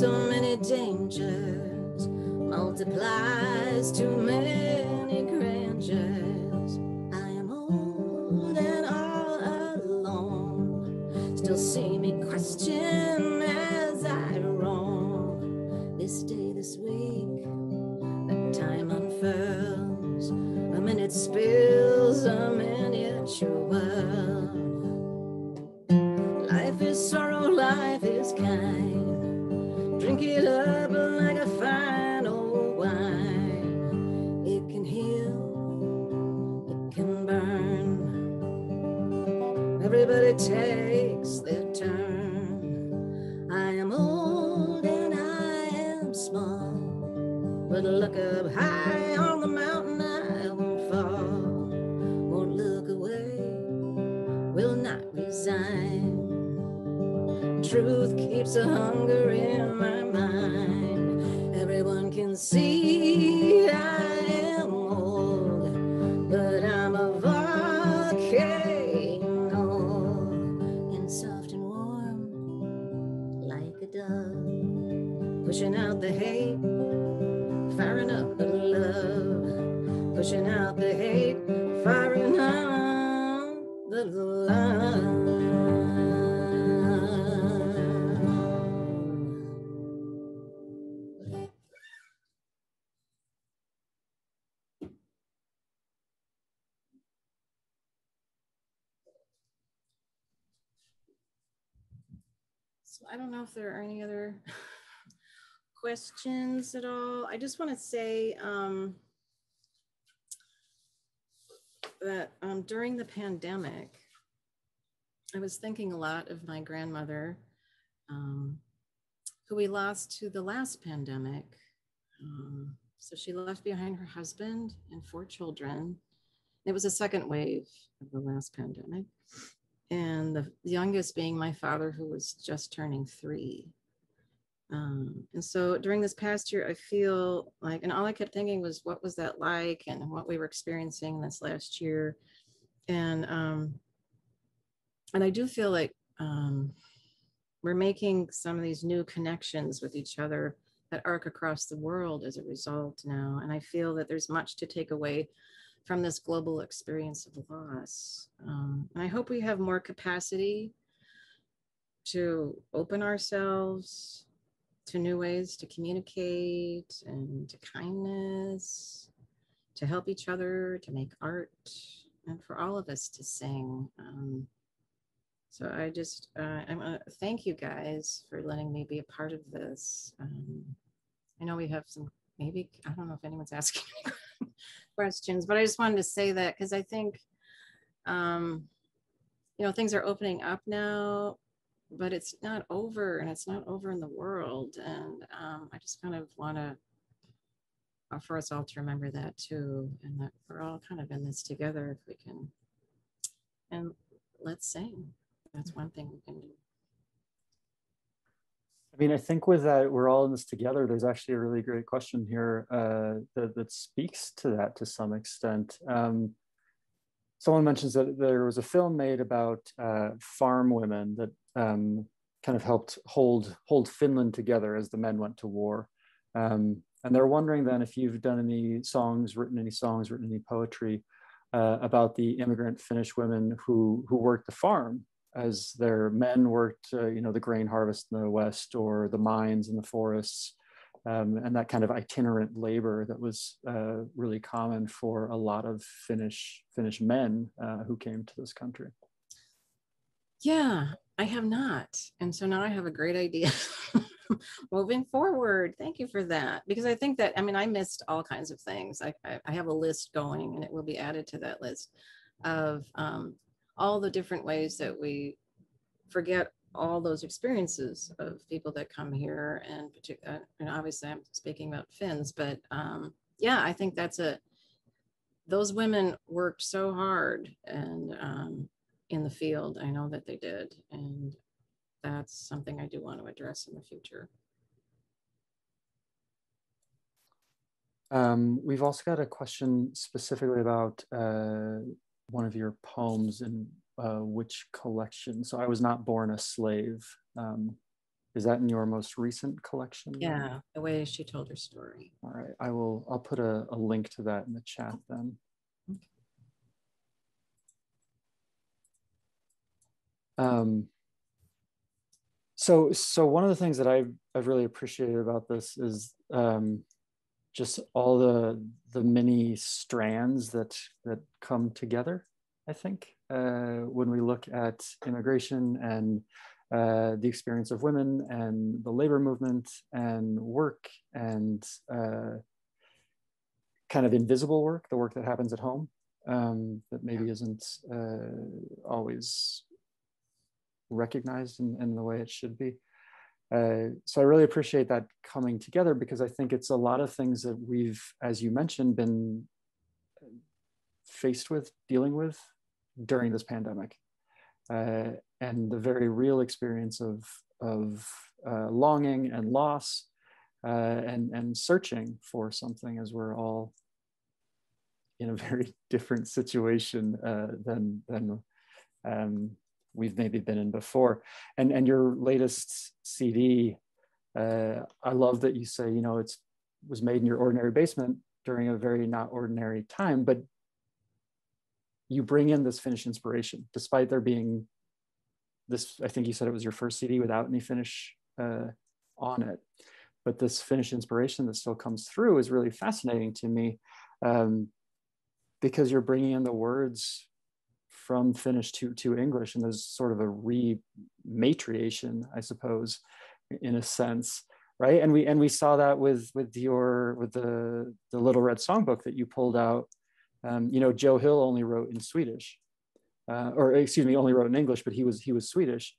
so many dangers, multiplies too many there are any other questions at all? I just want to say um, that um, during the pandemic, I was thinking a lot of my grandmother, um, who we lost to the last pandemic. Um, so she left behind her husband and four children. It was a second wave of the last pandemic. And the youngest being my father, who was just turning three. Um, and so during this past year, I feel like, and all I kept thinking was, what was that like, and what we were experiencing this last year, and um, and I do feel like um, we're making some of these new connections with each other that arc across the world as a result now, and I feel that there's much to take away from this global experience of loss. Um, and I hope we have more capacity to open ourselves to new ways to communicate and to kindness, to help each other, to make art, and for all of us to sing. Um, so I just, uh, I'm uh, thank you guys for letting me be a part of this. Um, I know we have some, maybe, I don't know if anyone's asking questions, but I just wanted to say that because I think um, you know, things are opening up now, but it's not over and it's not over in the world. And um, I just kind of want to for us all to remember that too, and that we're all kind of in this together if we can. And let's sing. That's one thing we can do. I mean, I think with that, we're all in this together. There's actually a really great question here uh, that, that speaks to that to some extent. Um, someone mentions that there was a film made about uh, farm women that um, kind of helped hold hold Finland together as the men went to war. Um, and they're wondering then if you've done any songs, written any songs, written any poetry uh, about the immigrant Finnish women who who worked the farm as their men worked, uh, you know, the grain harvest in the west or the mines in the forests, um, and that kind of itinerant labor that was uh, really common for a lot of Finnish Finnish men uh, who came to this country. Yeah, I have not, and so now I have a great idea. moving forward. Thank you for that. Because I think that, I mean, I missed all kinds of things. I, I, I have a list going and it will be added to that list of um, all the different ways that we forget all those experiences of people that come here and uh, and obviously I'm speaking about Finns, but um, yeah, I think that's a, those women worked so hard and um, in the field. I know that they did. And that's something I do want to address in the future. Um, we've also got a question specifically about uh, one of your poems in uh, which collection. So I was not born a slave. Um, is that in your most recent collection? Yeah, the way she told her story. All right, I will. I'll put a, a link to that in the chat then. Okay. Um, so so one of the things that I've I've really appreciated about this is um, just all the the many strands that that come together. I think uh, when we look at immigration and uh, the experience of women and the labor movement and work and uh, kind of invisible work, the work that happens at home um, that maybe isn't uh, always recognized in, in the way it should be. Uh, so I really appreciate that coming together because I think it's a lot of things that we've, as you mentioned, been faced with, dealing with during this pandemic. Uh, and the very real experience of, of uh, longing and loss uh, and, and searching for something as we're all in a very different situation uh, than, than um, we've maybe been in before. And and your latest CD, uh, I love that you say you know it's was made in your ordinary basement during a very not ordinary time, but you bring in this Finnish inspiration, despite there being this. I think you said it was your first CD without any Finnish uh, on it, but this Finnish inspiration that still comes through is really fascinating to me. Um, because you're bringing in the words from Finnish to, to English. And there's sort of a rematriation, I suppose, in a sense. Right. And we and we saw that with with your with the the Little Red Songbook that you pulled out. Um, you know, Joe Hill only wrote in Swedish. Uh, or excuse me, only wrote in English, but he was he was Swedish.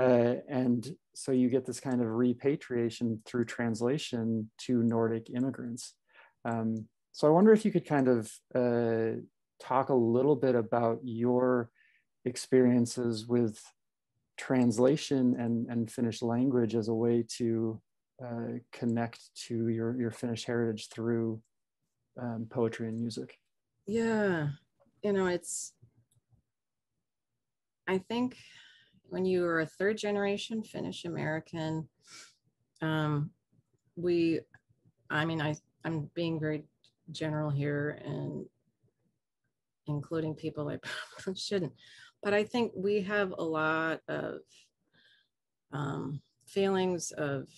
Uh, and so you get this kind of repatriation through translation to Nordic immigrants. Um, so I wonder if you could kind of uh, talk a little bit about your experiences with translation and, and Finnish language as a way to uh, connect to your, your Finnish heritage through um, poetry and music? Yeah, you know, it's, I think when you are a third generation Finnish American, um, we, I mean, I, I'm being very general here and including people I probably shouldn't. But I think we have a lot of um, feelings of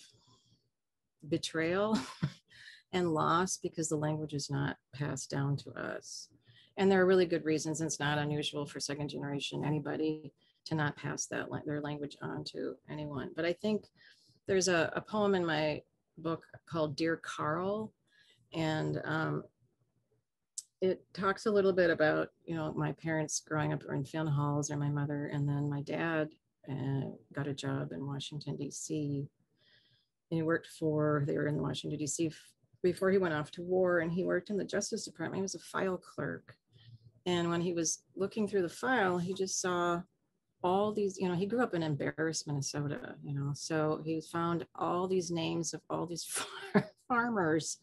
betrayal and loss because the language is not passed down to us. And there are really good reasons. It's not unusual for second generation anybody to not pass that their language on to anyone. But I think there's a, a poem in my book called Dear Carl, and um, it talks a little bit about you know my parents growing up in Finn Halls or my mother, and then my dad uh, got a job in Washington D.C. And he worked for they were in Washington D.C. before he went off to war, and he worked in the Justice Department. He was a file clerk, and when he was looking through the file, he just saw all these, you know, he grew up in Embarrass, Minnesota, you know, so he found all these names of all these farmers,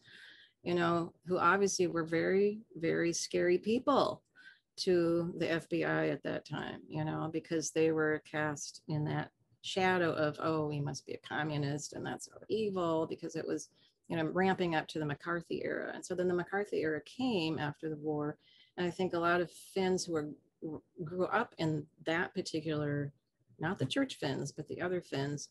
you know, who obviously were very, very scary people to the FBI at that time, you know, because they were cast in that shadow of, oh, he must be a communist and that's evil because it was, you know, ramping up to the McCarthy era. And so then the McCarthy era came after the war. And I think a lot of Finns who were grew up in that particular, not the church Finns, but the other Finns,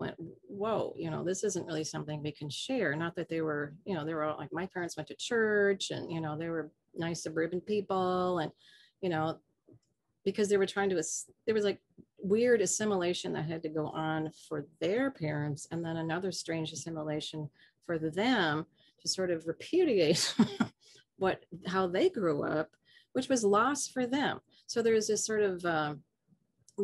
went, whoa, you know, this isn't really something we can share. Not that they were, you know, they were all like my parents went to church and, you know, they were nice suburban people and, you know, because they were trying to, there was like weird assimilation that had to go on for their parents and then another strange assimilation for them to sort of repudiate what, how they grew up, which was loss for them. So there's this sort of uh,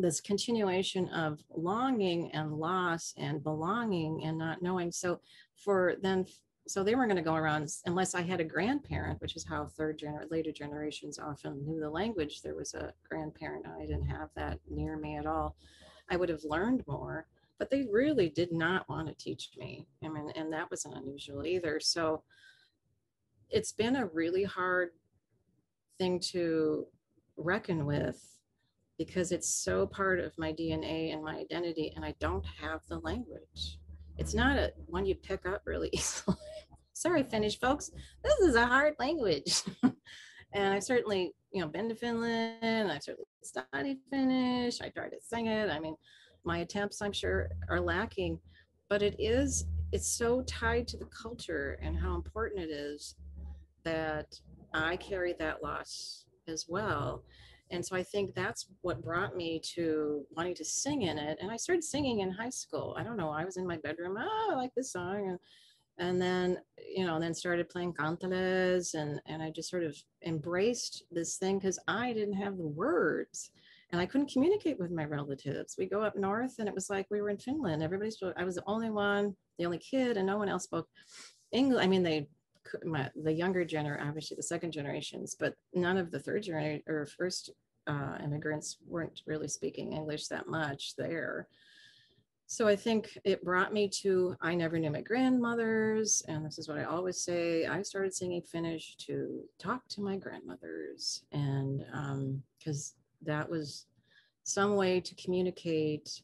this continuation of longing and loss and belonging and not knowing. So for then, so they weren't going to go around unless I had a grandparent, which is how third gener later generations often knew the language. There was a grandparent. I didn't have that near me at all. I would have learned more, but they really did not want to teach me. I mean, and that wasn't unusual either. So it's been a really hard thing to reckon with because it's so part of my DNA and my identity, and I don't have the language. It's not a one you pick up really easily. Sorry, Finnish folks, this is a hard language. and I've certainly, you know, been to Finland. I've certainly studied Finnish. I tried to sing it. I mean, my attempts, I'm sure, are lacking, but it is. It's so tied to the culture and how important it is that I carry that loss as well. And so I think that's what brought me to wanting to sing in it. And I started singing in high school. I don't know. I was in my bedroom. Oh, I like this song. And, and then, you know, then started playing kanteles and, and I just sort of embraced this thing because I didn't have the words and I couldn't communicate with my relatives. We go up north and it was like we were in Finland. Everybody spoke, I was the only one, the only kid, and no one else spoke English. I mean, they my, the younger generation, obviously the second generations, but none of the third generation or first uh, immigrants weren't really speaking English that much there. So I think it brought me to, I never knew my grandmothers. And this is what I always say I started singing Finnish to talk to my grandmothers. And because um, that was some way to communicate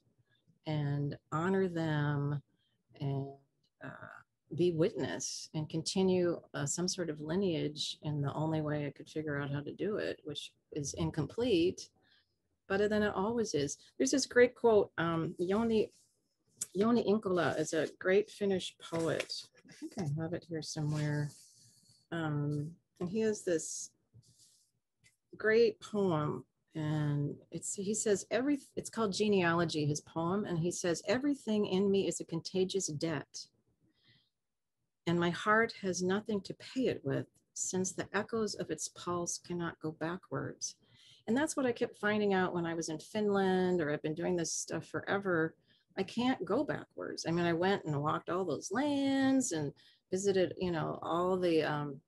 and honor them and uh, be witness and continue uh, some sort of lineage in the only way I could figure out how to do it, which is incomplete, better than it always is. There's this great quote, um, Yoni, Jouni Inkala is a great Finnish poet. I think I have it here somewhere. Um, and he has this great poem and it's he says every it's called genealogy his poem and he says everything in me is a contagious debt and my heart has nothing to pay it with, since the echoes of its pulse cannot go backwards. And that's what I kept finding out when I was in Finland, or I've been doing this stuff forever. I can't go backwards. I mean, I went and walked all those lands and visited, you know, all the, um,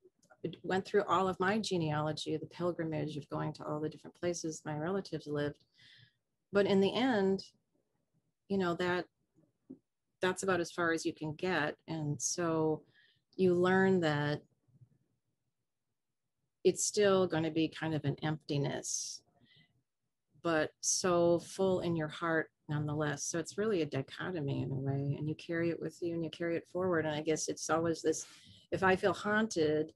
went through all of my genealogy, the pilgrimage of going to all the different places my relatives lived. But in the end, you know, that that's about as far as you can get. And so you learn that it's still going to be kind of an emptiness, but so full in your heart nonetheless. So it's really a dichotomy in a way, and you carry it with you and you carry it forward. And I guess it's always this if I feel haunted,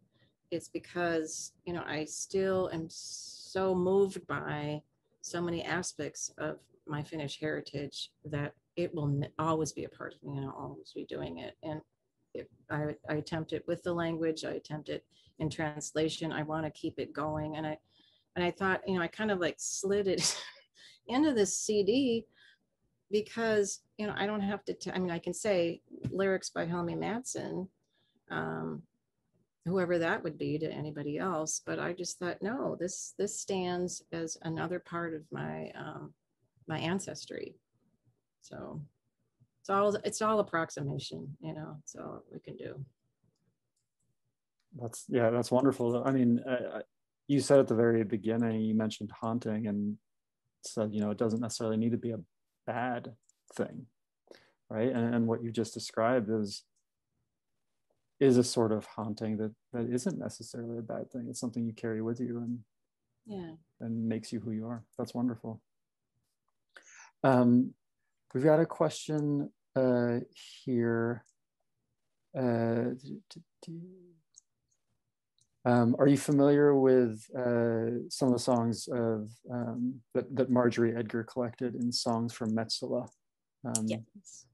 it's because, you know, I still am so moved by so many aspects of my Finnish heritage that it will always be a part of me and I'll always be doing it. And it, I, I attempt it with the language, I attempt it in translation. I want to keep it going. And I, and I thought, you know, I kind of like slid it into this CD because, you know, I don't have to, t- I mean, I can say lyrics by Helmi Mattson, um, whoever that would be to anybody else. But I just thought, no, this this stands as another part of my um, my ancestry. So it's all it's all approximation, you know. It's all we can do. That's yeah, that's wonderful. I mean, uh, you said at the very beginning, you mentioned haunting and said, you know, it doesn't necessarily need to be a bad thing, right? And, and what you just described is is a sort of haunting that that isn't necessarily a bad thing. It's something you carry with you and yeah, and makes you who you are. That's wonderful. Um, we've got a question uh, here. Uh, um, are you familiar with uh, some of the songs of um, that, that Marjorie Edgar collected in songs from Metsola? Um, yes.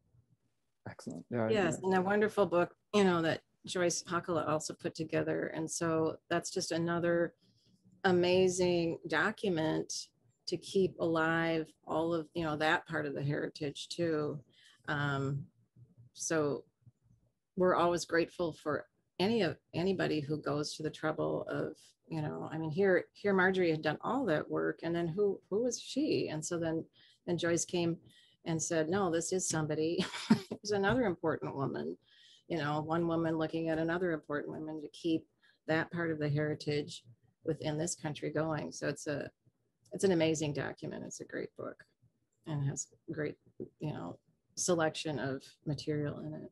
Excellent. Yeah, yes, and a wonderful book, you know, that Joyce Hakala also put together. And so that's just another amazing document to keep alive all of, you know, that part of the heritage too. Um, so we're always grateful for any of anybody who goes to the trouble of you know i mean here here marjorie had done all that work and then who who was she? And so then then joyce came and said no this is somebody. Who's another important woman you know one woman looking at another important woman to keep that part of the heritage within this country going. So it's a it's an amazing document it's a great book and has great you know selection of material in it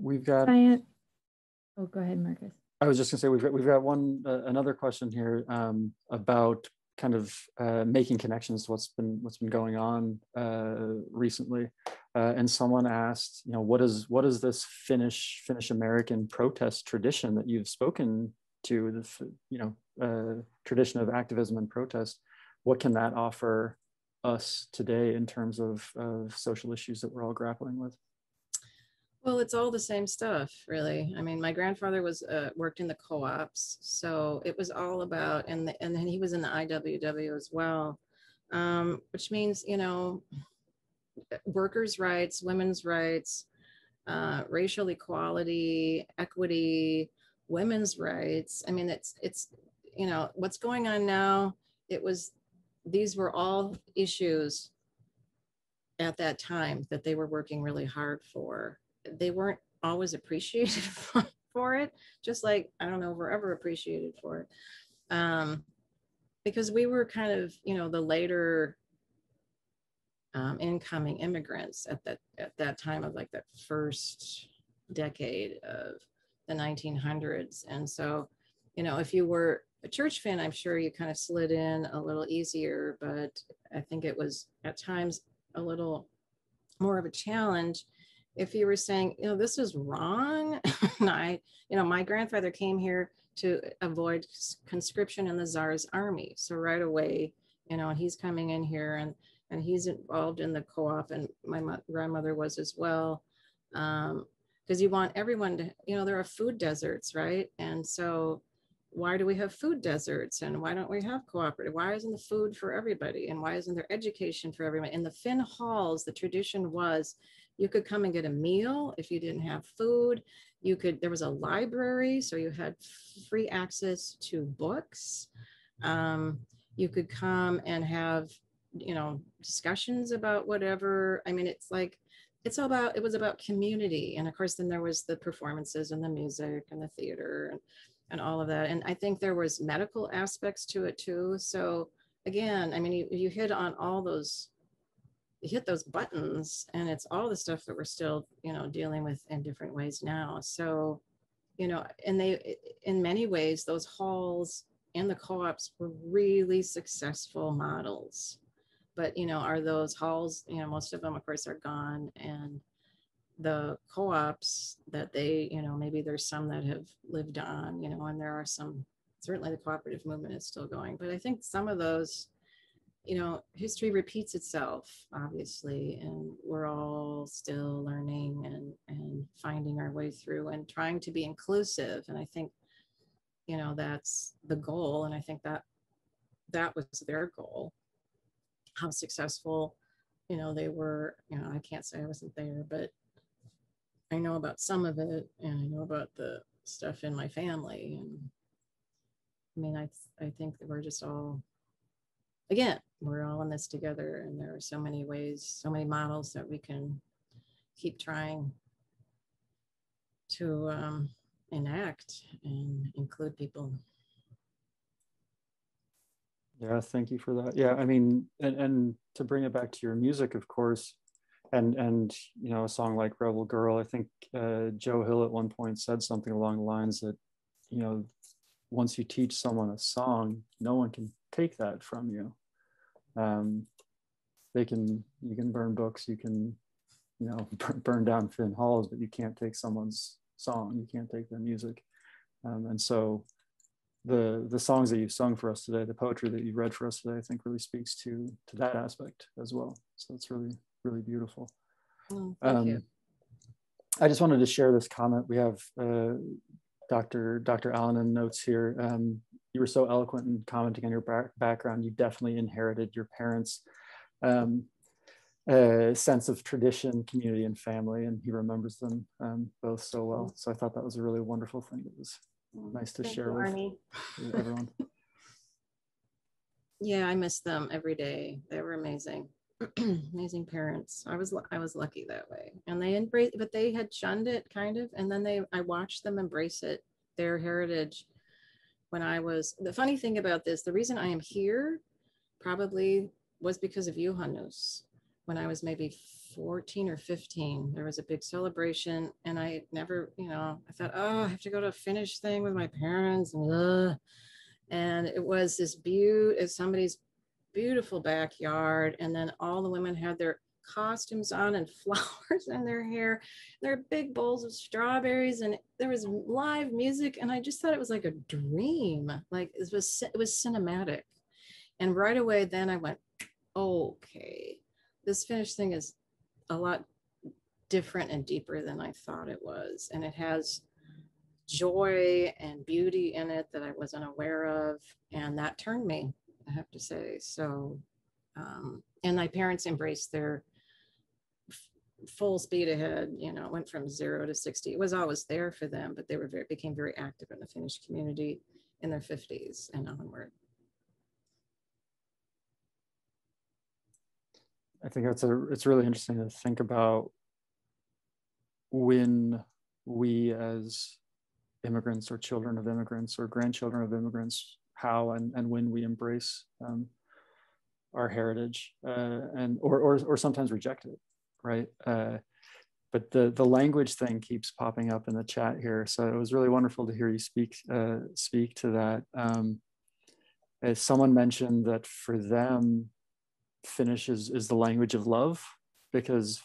We've got. Giant. Oh, go ahead, Marcus. I was just gonna say we've got, we've got one uh, another question here um, about kind of uh, making connections to what's been what's been going on uh, recently, uh, and someone asked, you know, what is what is this Finnish Finnish American protest tradition that you've spoken to the you know tradition of activism and protest? What can that offer us today in terms of of social issues that we're all grappling with? Well, it's all the same stuff, really. I mean, my grandfather was uh, worked in the co-ops, so it was all about, and the, and then he was in the IWW as well, um, which means you know, workers' rights, women's rights, uh, racial equality, equity, women's rights. I mean, it's it's you know what's going on now. It was these were all issues at that time that they were working really hard for they weren't always appreciated for, it, just like I don't know if we're ever appreciated for it. Um, because we were kind of, you know, the later um, incoming immigrants at that at that time of like that first decade of the 1900s, and so, you know, if you were a church Finn, I'm sure you kind of slid in a little easier, but I think it was at times a little more of a challenge if you were saying, you know, this is wrong, I, you know, my grandfather came here to avoid conscription in the czar's army. So right away, you know, he's coming in here and and he's involved in the co-op, and my grandmother was as well. Um, because you want everyone to, you know, there are food deserts, right? And so why do we have food deserts and why don't we have cooperative why isn't the food for everybody and why isn't there education for everyone in the finn halls the tradition was you could come and get a meal if you didn't have food. You could, there was a library, so you had free access to books. Um, you could come and have, you know, discussions about whatever. I mean, it's like, it's all about, it was about community. And of course, then there was the performances and the music and the theater and, and all of that. And I think there was medical aspects to it too. So again, I mean, you, you hit on all those hit those buttons and it's all the stuff that we're still you know dealing with in different ways now so you know and they in many ways those halls and the co-ops were really successful models but you know are those halls you know most of them of course are gone and the co-ops that they you know maybe there's some that have lived on you know and there are some certainly the cooperative movement is still going but i think some of those you know, history repeats itself, obviously, and we're all still learning and, and finding our way through and trying to be inclusive. And I think, you know, that's the goal. And I think that that was their goal. How successful, you know, they were, you know, I can't say I wasn't there, but I know about some of it and I know about the stuff in my family. And I mean, I, I think that we're just all, again, we're all in this together. And there are so many ways, so many models that we can keep trying to um, enact and include people. Yeah, thank you for that. Yeah, I mean, and, and to bring it back to your music, of course, and and you know, a song like Rebel Girl, I think uh, Joe Hill at one point said something along the lines that, you know, once you teach someone a song, no one can take that from you. Um, they can you can burn books, you can, you know, burn down Finn halls, but you can't take someone's song. You can't take their music. Um, and so the the songs that you've sung for us today, the poetry that you've read for us today, I think really speaks to to that aspect as well. So it's really really beautiful. Oh, thank um, you. I just wanted to share this comment. We have uh, Dr. Dr. Allen in notes here. Um, you were so eloquent in commenting on your back background. You definitely inherited your parents' um, uh, sense of tradition, community, and family, and he remembers them um, both so well. So I thought that was a really wonderful thing. It was nice to Thank share you, with, with everyone. yeah, I miss them every day. They were amazing. amazing parents. I was I was lucky that way. And they embraced but they had shunned it kind of and then they I watched them embrace it, their heritage when I was the funny thing about this, the reason I am here probably was because of Juhannus. When I was maybe 14 or 15, there was a big celebration and I never, you know, I thought, oh, I have to go to a Finnish thing with my parents and uh, and it was this beauty somebody's beautiful backyard. And then all the women had their costumes on and flowers in their hair. There were big bowls of strawberries and there was live music. And I just thought it was like a dream. Like it was, it was cinematic. And right away, then I went, okay, this Finnish thing is a lot different and deeper than I thought it was. And it has joy and beauty in it that I wasn't aware of. And that turned me. I have to say. So, um, and my parents embraced their f- full speed ahead. You know, went from zero to sixty. It was always there for them, but they were very became very active in the Finnish community in their fifties and onward. I think that's a. It's really interesting to think about when we as immigrants or children of immigrants or grandchildren of immigrants how and, and when we embrace um, our heritage uh, and or, or or sometimes reject it right? Uh, but the the language thing keeps popping up in the chat here. So it was really wonderful to hear you speak uh, speak to that. Um, as someone mentioned that for them finnish is, is the language of love because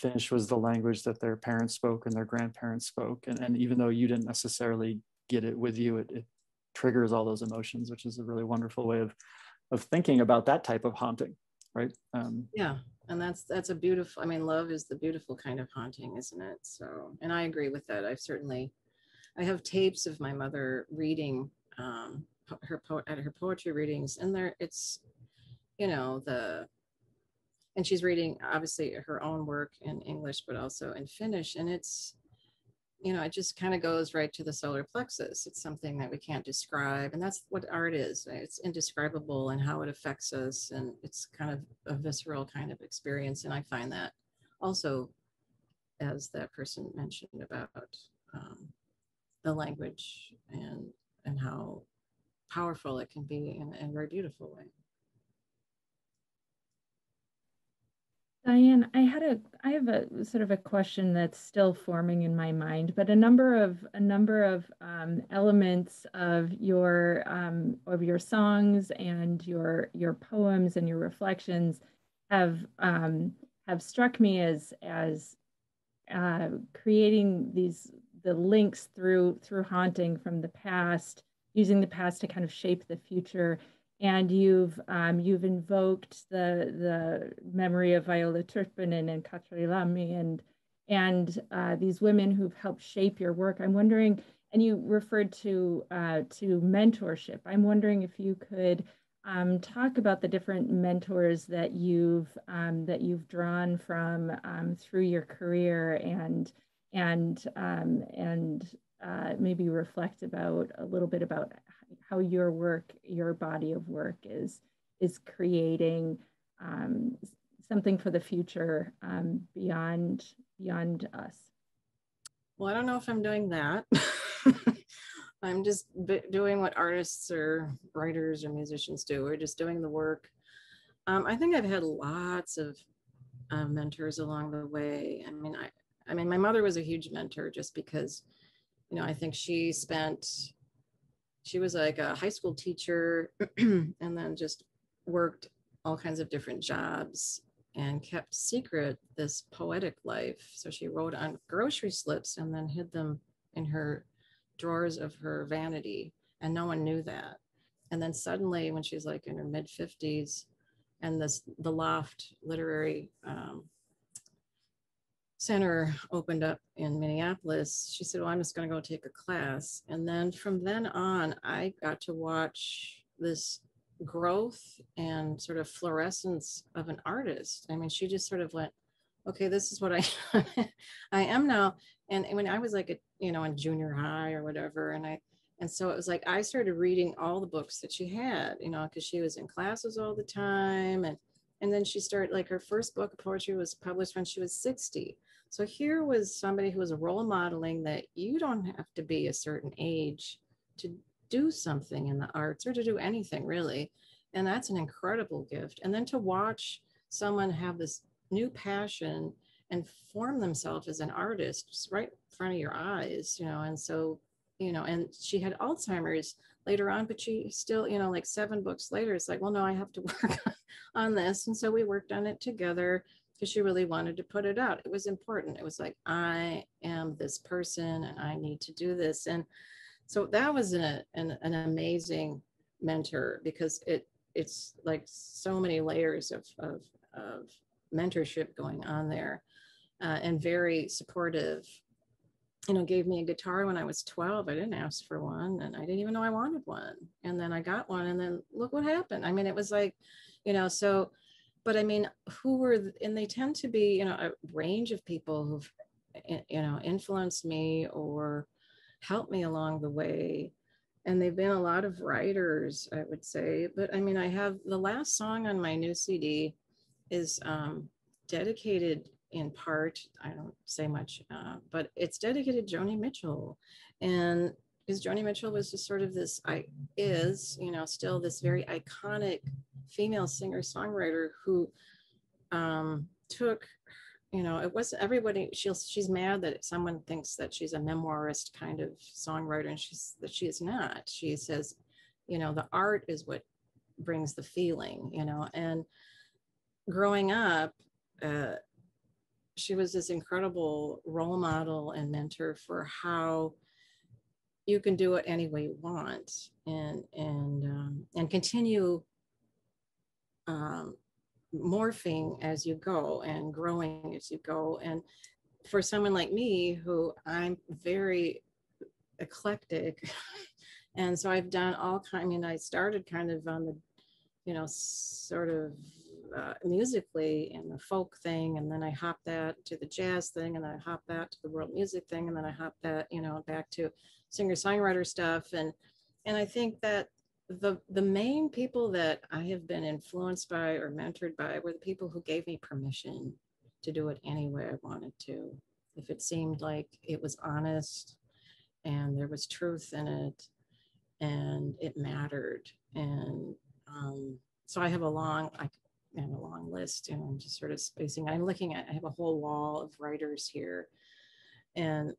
finnish was the language that their parents spoke and their grandparents spoke. And, and even though you didn't necessarily get it with you it, it triggers all those emotions, which is a really wonderful way of of thinking about that type of haunting, right? Um, yeah, and that's that's a beautiful. I mean, love is the beautiful kind of haunting, isn't it? So, and I agree with that. I've certainly, I have tapes of my mother reading um, her po- at her poetry readings, and there it's, you know, the and she's reading obviously her own work in English, but also in Finnish, and it's you know, it just kind of goes right to the solar plexus. It's something that we can't describe. And that's what art is. It's indescribable and how it affects us. And it's kind of a visceral kind of experience. And I find that also, as that person mentioned about um, the language and, and how powerful it can be in, in a very beautiful way. Diane, I had a I have a sort of a question that's still forming in my mind, but a number of a number of um, elements of your um, of your songs and your your poems and your reflections have um, have struck me as as uh, creating these the links through through haunting from the past, using the past to kind of shape the future and you've um, you've invoked the the memory of Viola Turpeinen and Katri Lammi and and uh, these women who've helped shape your work. I'm wondering, and you referred to uh, to mentorship. I'm wondering if you could um, talk about the different mentors that you've um, that you've drawn from um, through your career and and um, and uh, maybe reflect about a little bit about how your work, your body of work is is creating um, something for the future um, beyond beyond us. Well, I don't know if I'm doing that. I'm just doing what artists or writers or musicians do. We're just doing the work. Um, I think I've had lots of uh, mentors along the way. I mean, I, I mean, my mother was a huge mentor just because, you know, I think she spent, she was like a high school teacher and then just worked all kinds of different jobs and kept secret this poetic life. So she wrote on grocery slips and then hid them in her drawers of her vanity, and no one knew that. And then suddenly, when she's like in her mid 50s, and this the Loft Literary um, Center opened up in Minneapolis, she said, "Well, I'm just going to go take a class." And then from then on, I got to watch this growth and sort of fluorescence of an artist. I mean, she just sort of went, okay, this is what I I am now. And when I was like a, you know, in junior high or whatever, and I and so it was like I started reading all the books that she had, you know, because she was in classes all the time. And and then she started like her first book of poetry was published when she was 60. So here was somebody who was a role modeling that you don't have to be a certain age to do something in the arts or to do anything really. And that's an incredible gift. And then to watch someone have this new passion and form themselves as an artist just right in front of your eyes, you know. And so, you know, and she had Alzheimer's later on, but she still, you know, like seven books later, it's like, well, no, I have to work on this. And so we worked on it together because she really wanted to put it out. It was important. It was like, I am this person and I need to do this. And so that was an, an, an amazing mentor because it it's like so many layers of, of, of mentorship going on there uh, and very supportive you know gave me a guitar when i was 12 i didn't ask for one and i didn't even know i wanted one and then i got one and then look what happened i mean it was like you know so but i mean who were and they tend to be you know a range of people who've eh, you know influenced me or helped me along the way. And they've been a lot of writers, I would say. But I mean, I have the last song on my new CD is um, dedicated in part, I don't say much, uh, but it's dedicated to Joni Mitchell. And because Joni Mitchell was just sort of this, I is, you know, still this very iconic female singer songwriter who um, took you know, it wasn't everybody. She's she's mad that someone thinks that she's a memoirist kind of songwriter, and she's that she is not. She says, you know, the art is what brings the feeling, you know. And growing up, uh, she was this incredible role model and mentor for how you can do it any way you want, and and um, and continue um, morphing as you go and growing as you go. And for someone like me, who I'm very eclectic, and so I've done all kind. I mean, I started kind of on the, you know, sort of uh, musically in the folk thing, and then I hop that to the jazz thing, and then I hop that to the world music thing, and then I hop that, you know, back to singer songwriter stuff, and and I think that the the main people that I have been influenced by or mentored by were the people who gave me permission to do it any way I wanted to. If it seemed like it was honest and there was truth in it and it mattered. And um, so I have a long, I have a long list and I'm just sort of spacing. I'm looking at, I have a whole wall of writers here and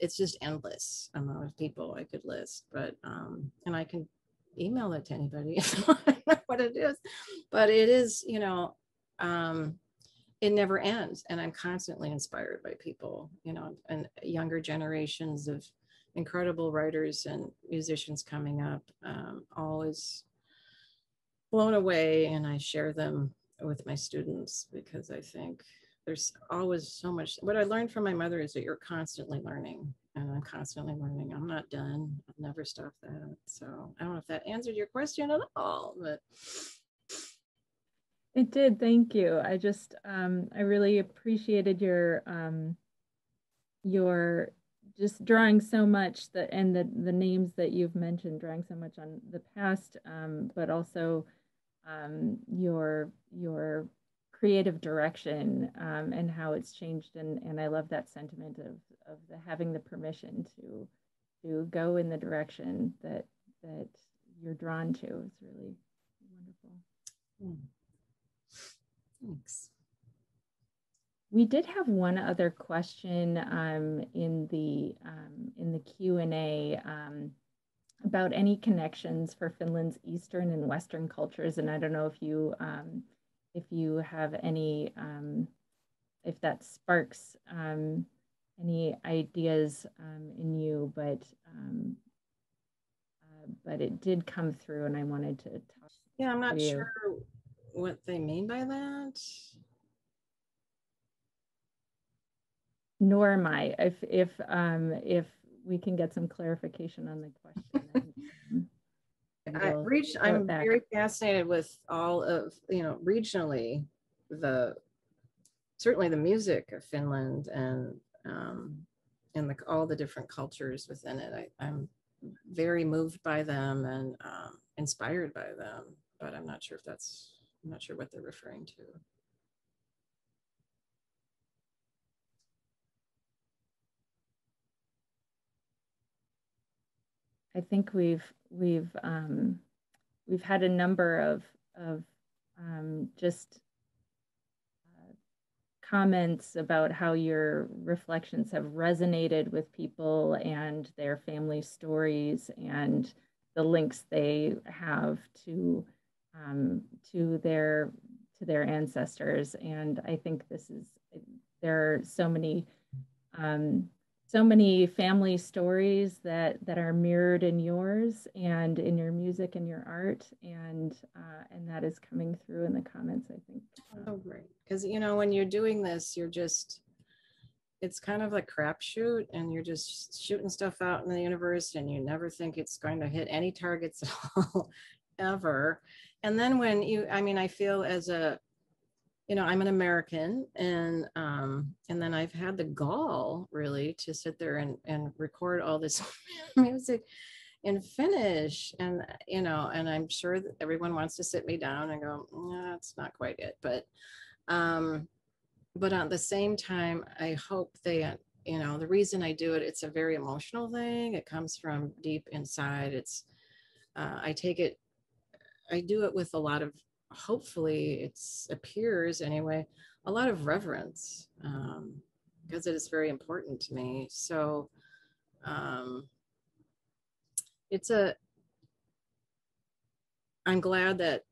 it's just endless amount of people I could list, but, um, and I can email it to anybody if I know what it is but it is you know um it never ends and i'm constantly inspired by people you know and younger generations of incredible writers and musicians coming up um, always blown away and i share them with my students because i think there's always so much what i learned from my mother is that you're constantly learning and I'm constantly learning. I'm not done. I'll never stop that. So I don't know if that answered your question at all, but it did. Thank you. I just um, I really appreciated your um, your just drawing so much that and the the names that you've mentioned drawing so much on the past um, but also um, your your creative direction um, and how it's changed and and I love that sentiment of of the having the permission to to go in the direction that that you're drawn to it's really wonderful Hmm. Thanks. We did have one other question um, in the um, in the Q and A um, about any connections for Finland's Eastern and Western cultures, and I don't know if you um, if you have any um, if that sparks um, any ideas in you, but uh, but it did come through, and I wanted to talk. Yeah, I'm not sure what they mean by that. Nor am I. If if um, if we can get some clarification on the question. um, I reach, I'm very fascinated with all of you know regionally the certainly the music of Finland and um, and the, all the different cultures within it. I, I'm very moved by them and um, inspired by them, but I'm not sure if that's I'm not sure what they're referring to. I think we've we've um, we've had a number of of um, just uh, comments about how your reflections have resonated with people and their family stories and the links they have to um, to their to their ancestors. And I think this is there are so many um, so many family stories that that are mirrored in yours and in your music and your art and uh, and that is coming through in the comments i think. Oh great. Because you know when you're doing this you're just it's kind of like crapshoot and you're just shooting stuff out in the universe and you never think it's going to hit any targets at all ever. And then when you i mean i feel as a you know, I'm an American and um, and then I've had the gall really to sit there and, and record all this music in Finnish. And you know, and I'm sure that everyone wants to sit me down and go, that's not quite it. But um, but at the same time, I hope they you know, the reason I do it, it's a very emotional thing. It comes from deep inside. It's uh, I take it I do it with a lot of hopefully it appears anyway a lot of reverence um, because it is very important to me. So um, it's a i'm glad that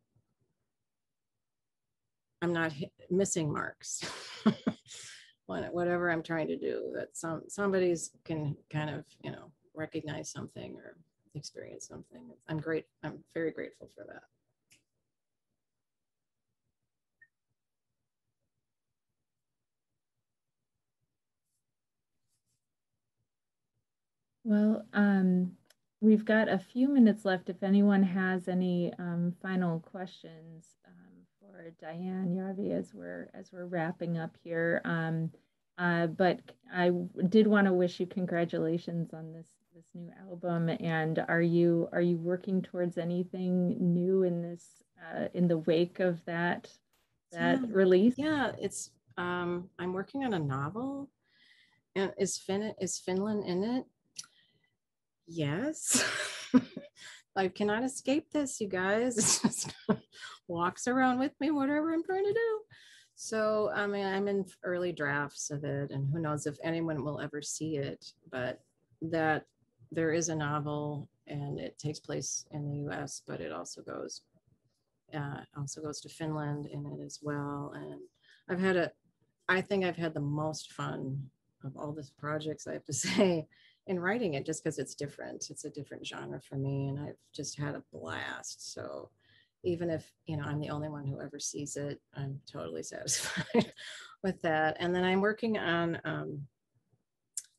i'm not missing marks. Whatever i'm trying to do that some somebody's can kind of you know recognize something or experience something. I'm great i'm very grateful for that Well, um, we've got a few minutes left. If anyone has any um, final questions um, for Diane Jarvi as we're as we're wrapping up here, um, uh, but I did want to wish you congratulations on this this new album. And are you are you working towards anything new in this uh, in the wake of that that yeah. release? Yeah, it's um, I'm working on a novel. And is Fin is Finland in it? Yes. I cannot escape this you guys. It just walks around with me whatever i'm trying to do. So i mean i'm in early drafts of it and who knows if anyone will ever see it but that there is a novel and it takes place in the us but it also goes uh, also goes to finland in it as well and i've had a i think i've had the most fun of all the projects i have to say in writing it just because it's different. It's a different genre for me, and I've just had a blast. So even if you know I'm the only one who ever sees it, I'm totally satisfied with that. And then I'm working on um,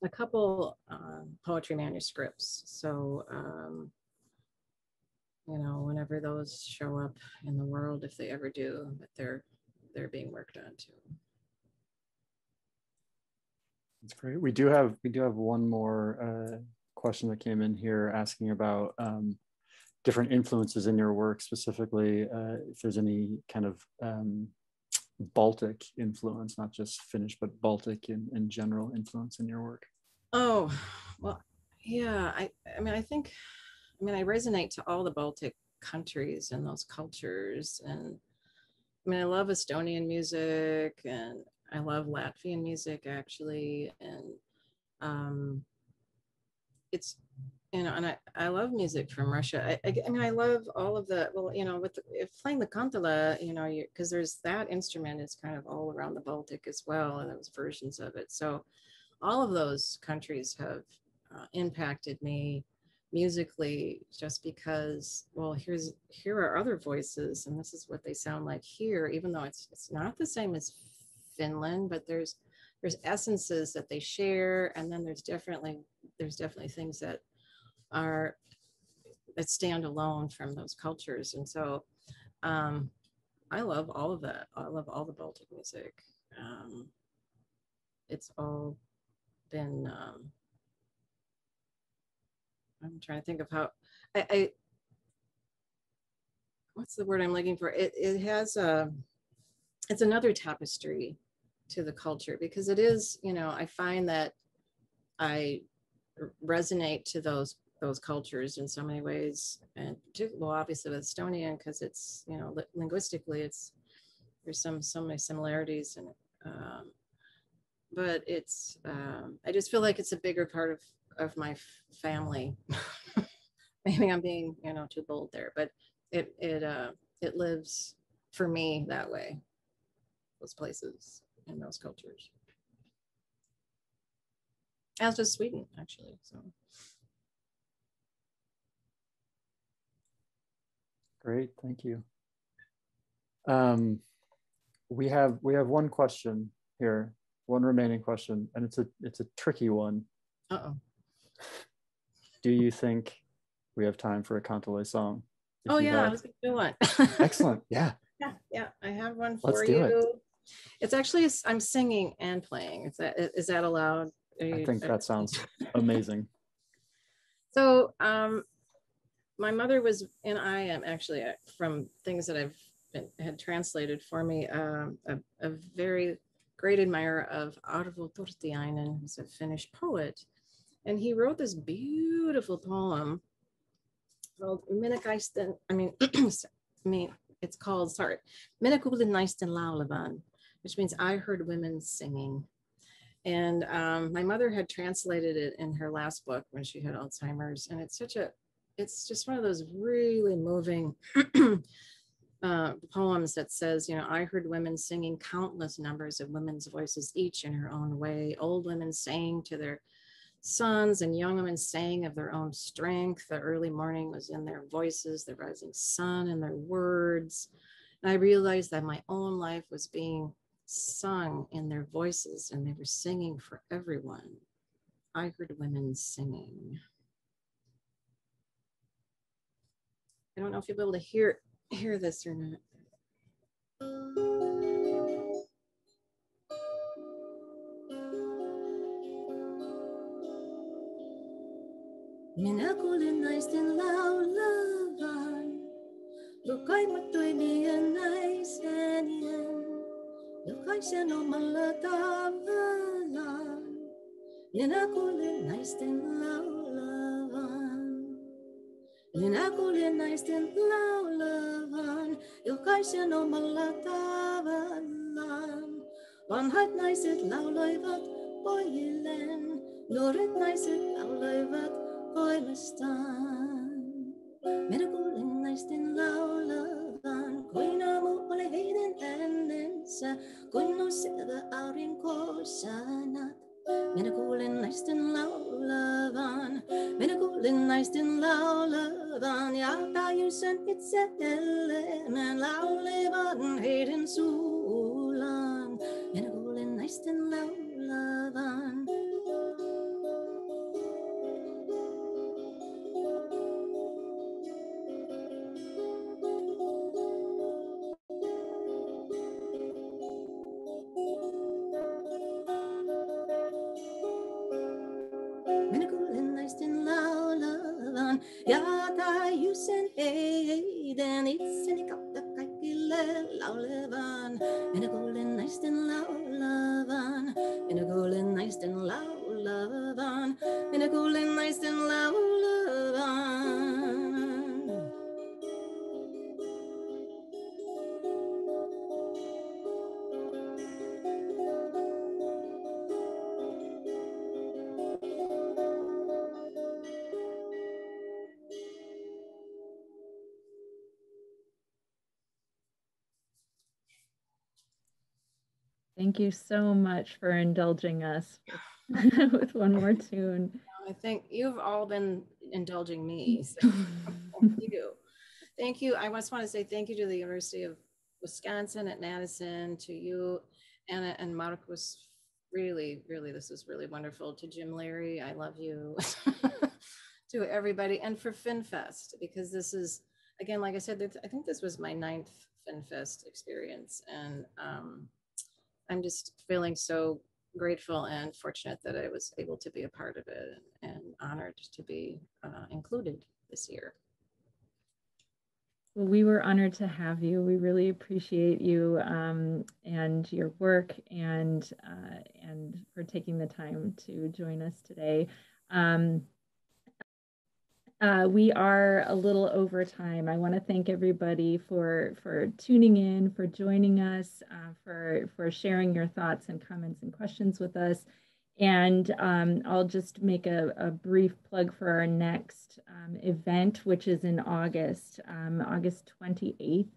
a couple uh, poetry manuscripts. So um, you know, whenever those show up in the world, if they ever do, but they're they're being worked on too. That's great. We do have we do have one more uh, question that came in here asking about um, different influences in your work, specifically uh, if there's any kind of um, Baltic influence, not just Finnish, but Baltic in, in general influence in your work. Oh, well, yeah. I, I mean, I think, I mean, I resonate to all the Baltic countries and those cultures. And I mean, I love Estonian music and I love Latvian music actually. And um, it's, you know, and I, I love music from Russia. I, I, I mean, I love all of the, well, you know, with the, if playing the kantele, you know, because there's that instrument is kind of all around the Baltic as well, and there's versions of it. So all of those countries have uh, impacted me musically just because well here's here are other voices and this is what they sound like here even though it's it's not the same as finland but there's there's essences that they share and then there's definitely there's definitely things that are that stand alone from those cultures. And so um, I love all of that. I love all the Baltic music. Um, it's all been, um, I'm trying to think of how, I, I what's the word I'm looking for? It, it has a, it's another tapestry to the culture because it is, you know, I find that I resonate to those those cultures in so many ways and well obviously with estonian because it's you know li- linguistically it's there's some so many similarities and um, but it's um, i just feel like it's a bigger part of of my f- family. Maybe i'm being you know too bold there but it it uh it lives for me that way those places and those cultures as does sweden actually so Great, thank you. Um, we have we have one question here, one remaining question, and it's a it's a tricky one. Uh oh. Do you think we have time for a kantele song? If oh yeah, have... I was gonna do one. Excellent. Yeah. Yeah, yeah. I have one for Let's do you. It. It's actually I'm singing and playing. Is that is that allowed? I think that sounds amazing. So um, my mother was, and I am actually uh, from things that I've been, had translated for me, um, a, a, very great admirer of Arvo Turtiainen, who's a Finnish poet. And he wrote this beautiful poem called Minakaisten, I mean, I mean, it's called, sorry, Minä kuulin Naisten Laulavan, which means I heard women singing. And um, my mother had translated it in her last book when she had Alzheimer's. And it's such a it's just one of those really moving uh, poems that says, you know, I heard women singing countless numbers of women's voices, each in her own way. Old women saying to their sons and young women saying of their own strength. The early morning was in their voices, the rising sun in their words. And I realized that my own life was being sung in their voices and they were singing for everyone. I heard women singing. I don't know if you'll be able to hear hear this or not. Laulavan, lukaimattujen naisenien, jokaisen omalla tavallaan. Minä kuulin naisten laulavan. Minä kuljen naisten laulavan, jokaisen omalla tavallaan. Vanhat naiset lauloivat pojilleen, nuoret naiset lauloivat voimastaan. Minä kuulen naisten laulavan, äänensä, kuin nouseva aurinko sanat. Minä kuulen naisten laulavan, minä kuulen naisten laulavan ja tajusin itselleen laulevan heidän suullaan. Ljusen höjden Isen i katta kaikille laulevan Enakuulen naisten Thank you so much for indulging us with, with one more tune. I think you've all been indulging me. So thank you. Thank you. I just want to say thank you to the University of Wisconsin at Madison, to you, Anna and Marcus. Really, really, this is really wonderful. To Jim Leary, I love you. to everybody, and for FinnFest, because this is, again, like I said, I think this was my ninth FinnFest experience. And um, I'm just feeling so grateful and fortunate that I was able to be a part of it and honored to be uh, included this year. Well, we were honored to have you. We really appreciate you um, and your work and uh, and for taking the time to join us today. Um, uh, we are a little over time. I want to thank everybody for for tuning in, for joining us, uh, for for sharing your thoughts and comments and questions with us. And um, I'll just make a, a, brief plug for our next um, event, which is in August, um, August 28th.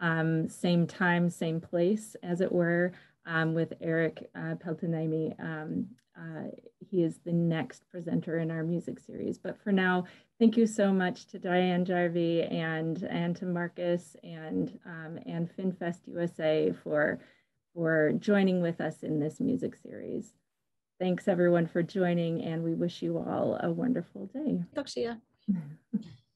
Um, same time, same place, as it were, um, with Eric uh. Uh, he is the next presenter in our music series. But for now, Thank you so much to Diane Jarvi and and to Marcus and um, and FinnFest USA for for joining with us in this music series. Thanks everyone for joining and we wish you all a wonderful day. Talk to you.